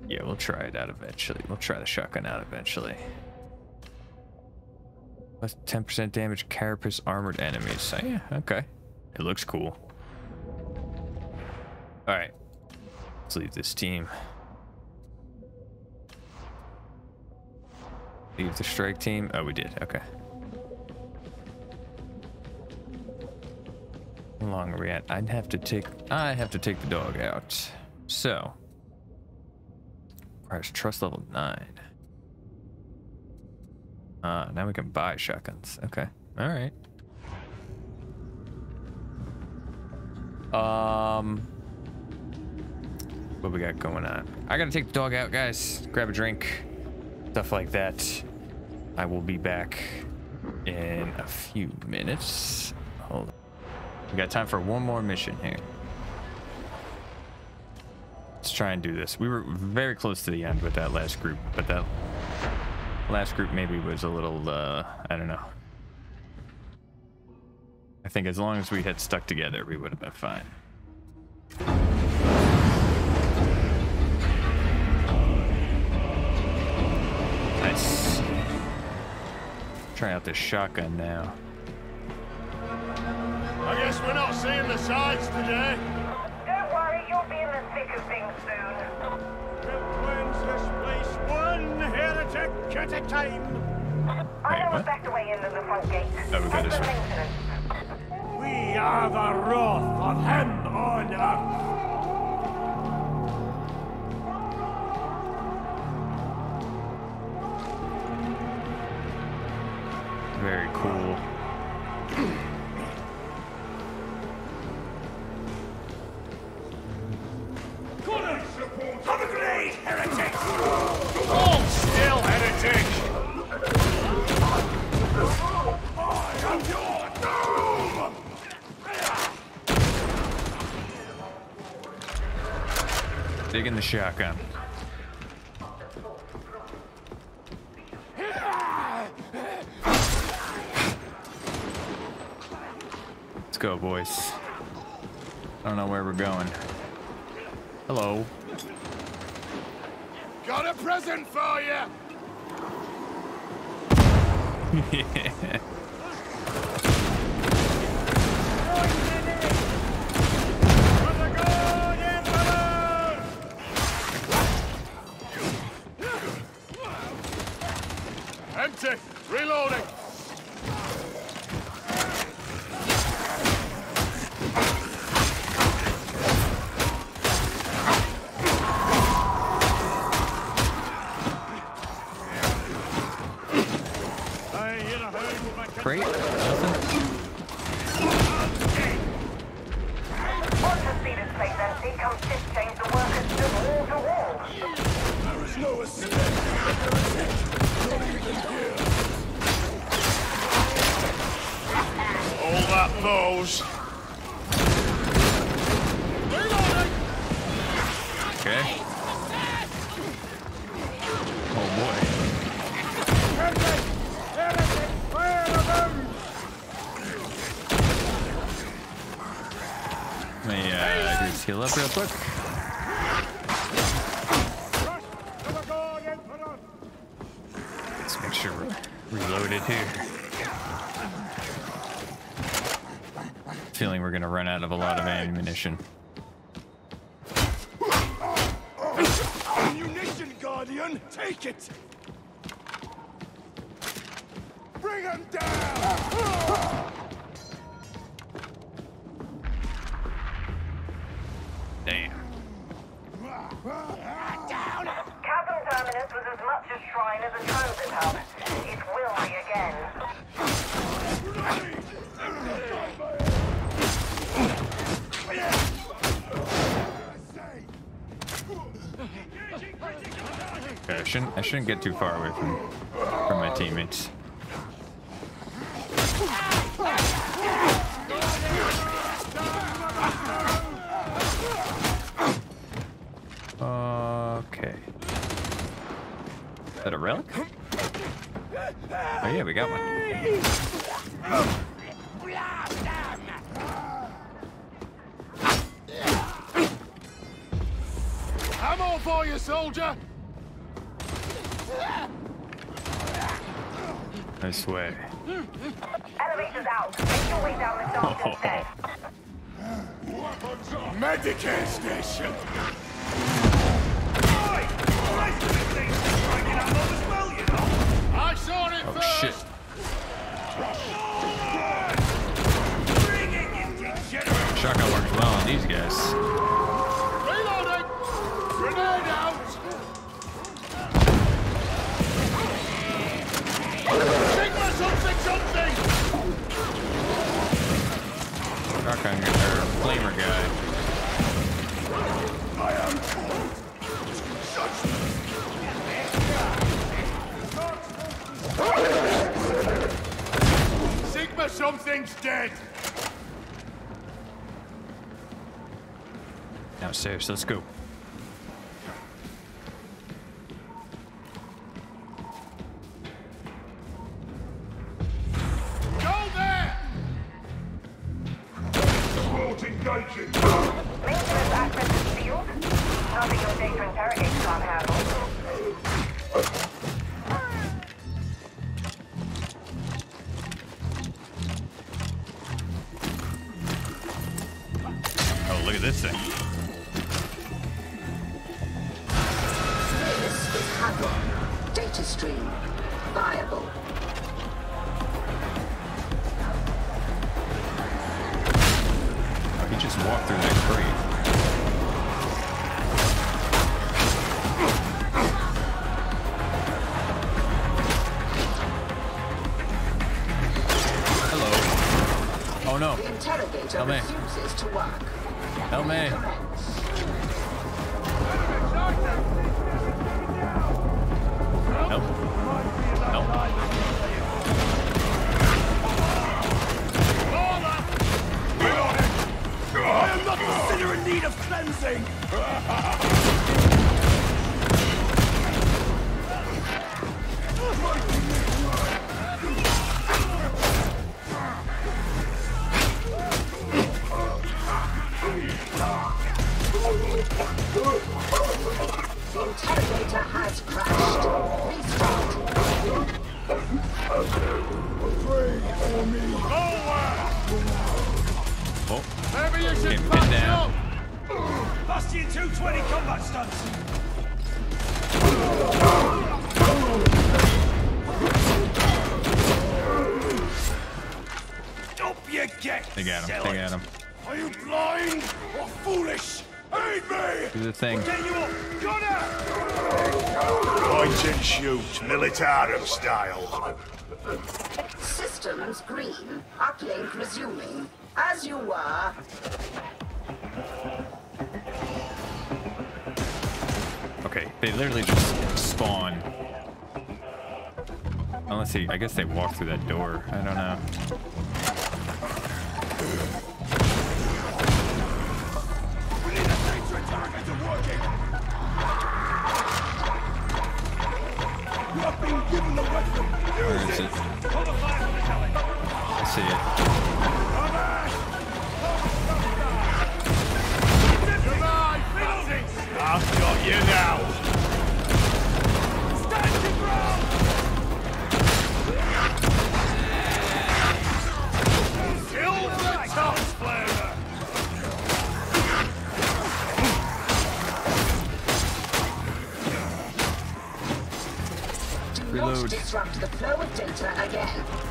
Yeah, we'll try it out eventually. We'll try the shotgun out eventually. Plus 10% damage carapace armored enemies. So yeah, okay. It looks cool. Alright. Let's leave this team. Leave the strike team. Oh, we did. Okay. How long are we at? I'd have to take. I have to take the dog out. So. Requires trust level nine. Ah, now we can buy shotguns. Okay. All right. Um. What we got going on? I gotta take the dog out, guys. Grab a drink stuff like that. I will be back in a few minutes. Hold on. We got time for one more mission here. Let's try and do this. We were very close to the end with that last group, but that last group maybe was a little, uh, I don't know. I think as long as we had stuck together, we would have been fine. Try out this shotgun now. I guess we're not seeing the sights today. Don't worry, you'll be in the thick of things soon. Cleanse this place one heretic at a time. I know what? a better way into the front gate. Oh, we got this one. We are the wrath of him on earth. Shotgun. Let's go, boys. I don't know where we're going. Hello. Got a present for you! yeah. All that. Okay. Oh boy. Let me uh, heal up real quick. Let's make sure we're reloaded here. Feeling we're gonna run out of a lot of ammunition. Ammunition, Guardian! Take it! Too far away from from my teammates. Okay. Is that a relic? Oh yeah, we got one. Ammo for you, soldier! Nice way. Elevators out. Make your way down the shaft instead. Medicae station! I Sigma something's dead! Downstairs, let's. Go interrogator Come in. refuses to work. Help me. Help. Help. I am not the sinner in need of cleansing! militarum style. Systems green. Uplink resuming. As you were. Okay, they literally just spawn. Unless they, I guess they walk through that door. I don't know. Disrupt the flow of data again.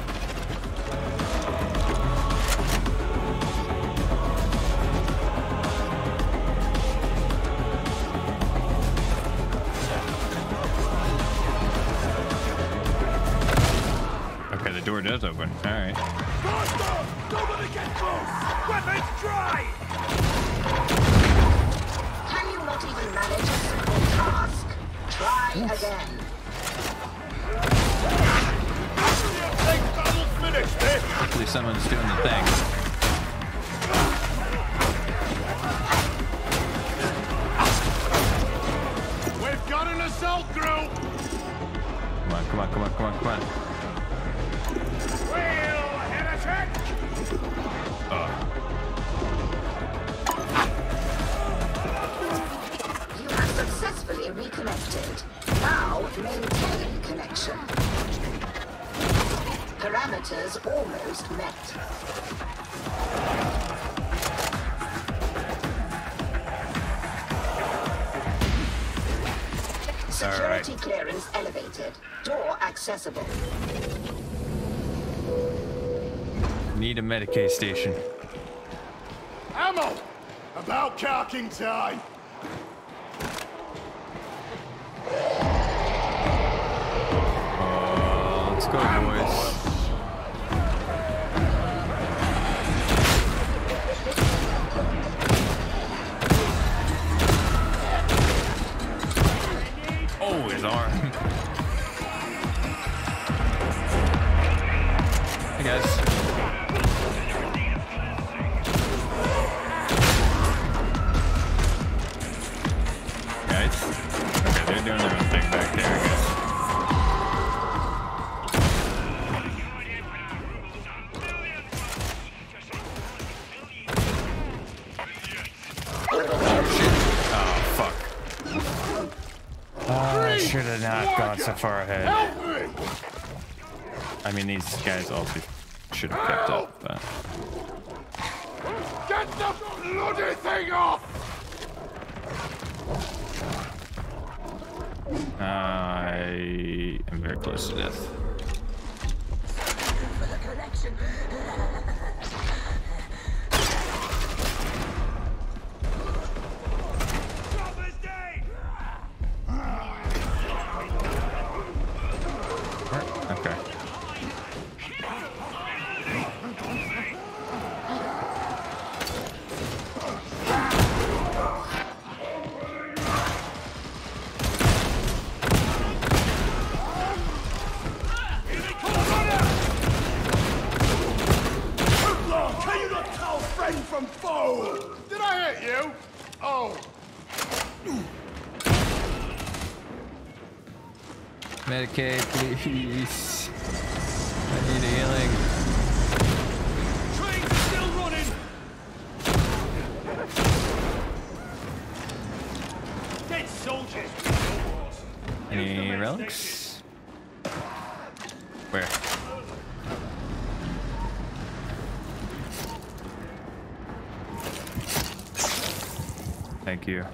Accessible. Need a Medicae station. Ammo! About carking time! They're doing their own thing back there, I guess. Oh, fuck. I should have not gone so far ahead. I mean, these guys also should have kept up, but... Get the bloody thing off! I am very close to death. Please. I need healing. train's still running! Dead soldiers! Any relics? Where? Thank you.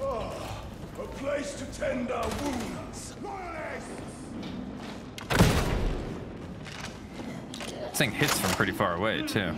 A place to tend our This thing hits from pretty far away, too.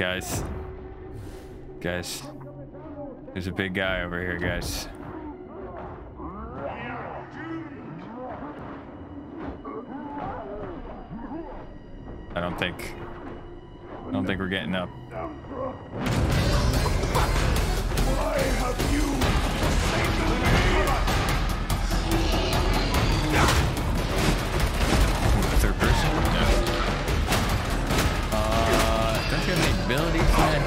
Guys. Guys. There's a big guy over here, guys. I don't think. I don't think we're getting up. Abilities, man?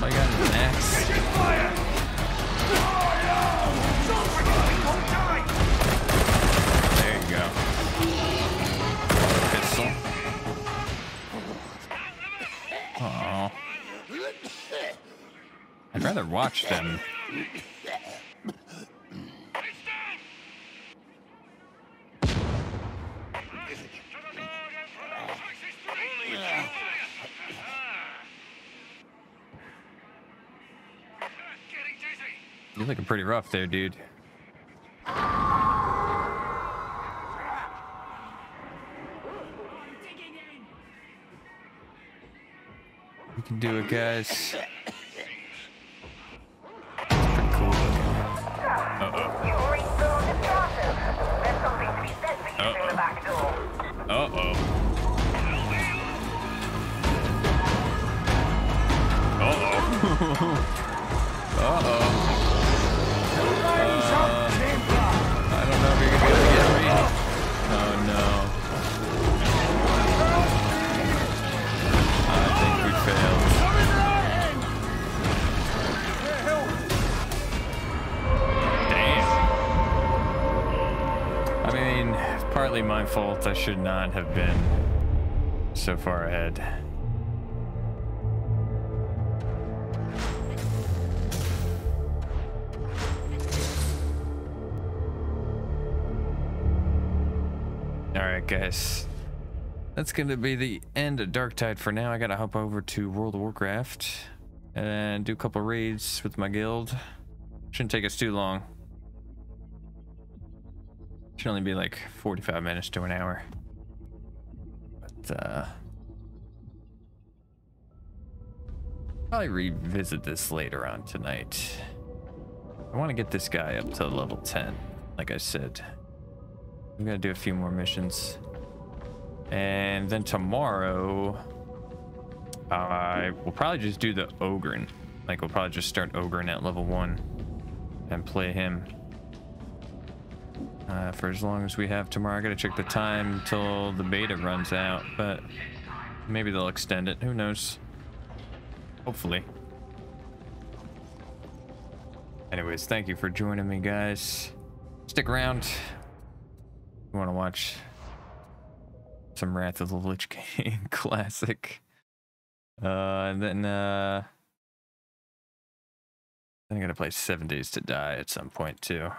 I got axe. There you go. Pistol. Aw. I'd rather watch them. You're looking pretty rough there, dude. You can do it, guys. Uh-oh. partly my fault. I should not have been so far ahead. Alright, guys. That's going to be the end of Darktide for now. I got to hop over to World of Warcraft and do a couple raids with my guild. Shouldn't take us too long. Should only be like 45 minutes to an hour. But, uh. Probably revisit this later on tonight. I want to get this guy up to level 10, like I said. I'm gonna do a few more missions. And then tomorrow, I will probably just do the Ogryn. Like, we'll probably just start Ogryn at level 1 and play him uh, for as long as we have tomorrow. I gotta check the time till the beta runs out, but maybe they'll extend it. Who knows? Hopefully. Anyways, thank you for joining me, guys. Stick around. If you want to watch some Wrath of the Lich King classic. Uh, and then, uh, then I gotta play Seven Days to Die at some point, too.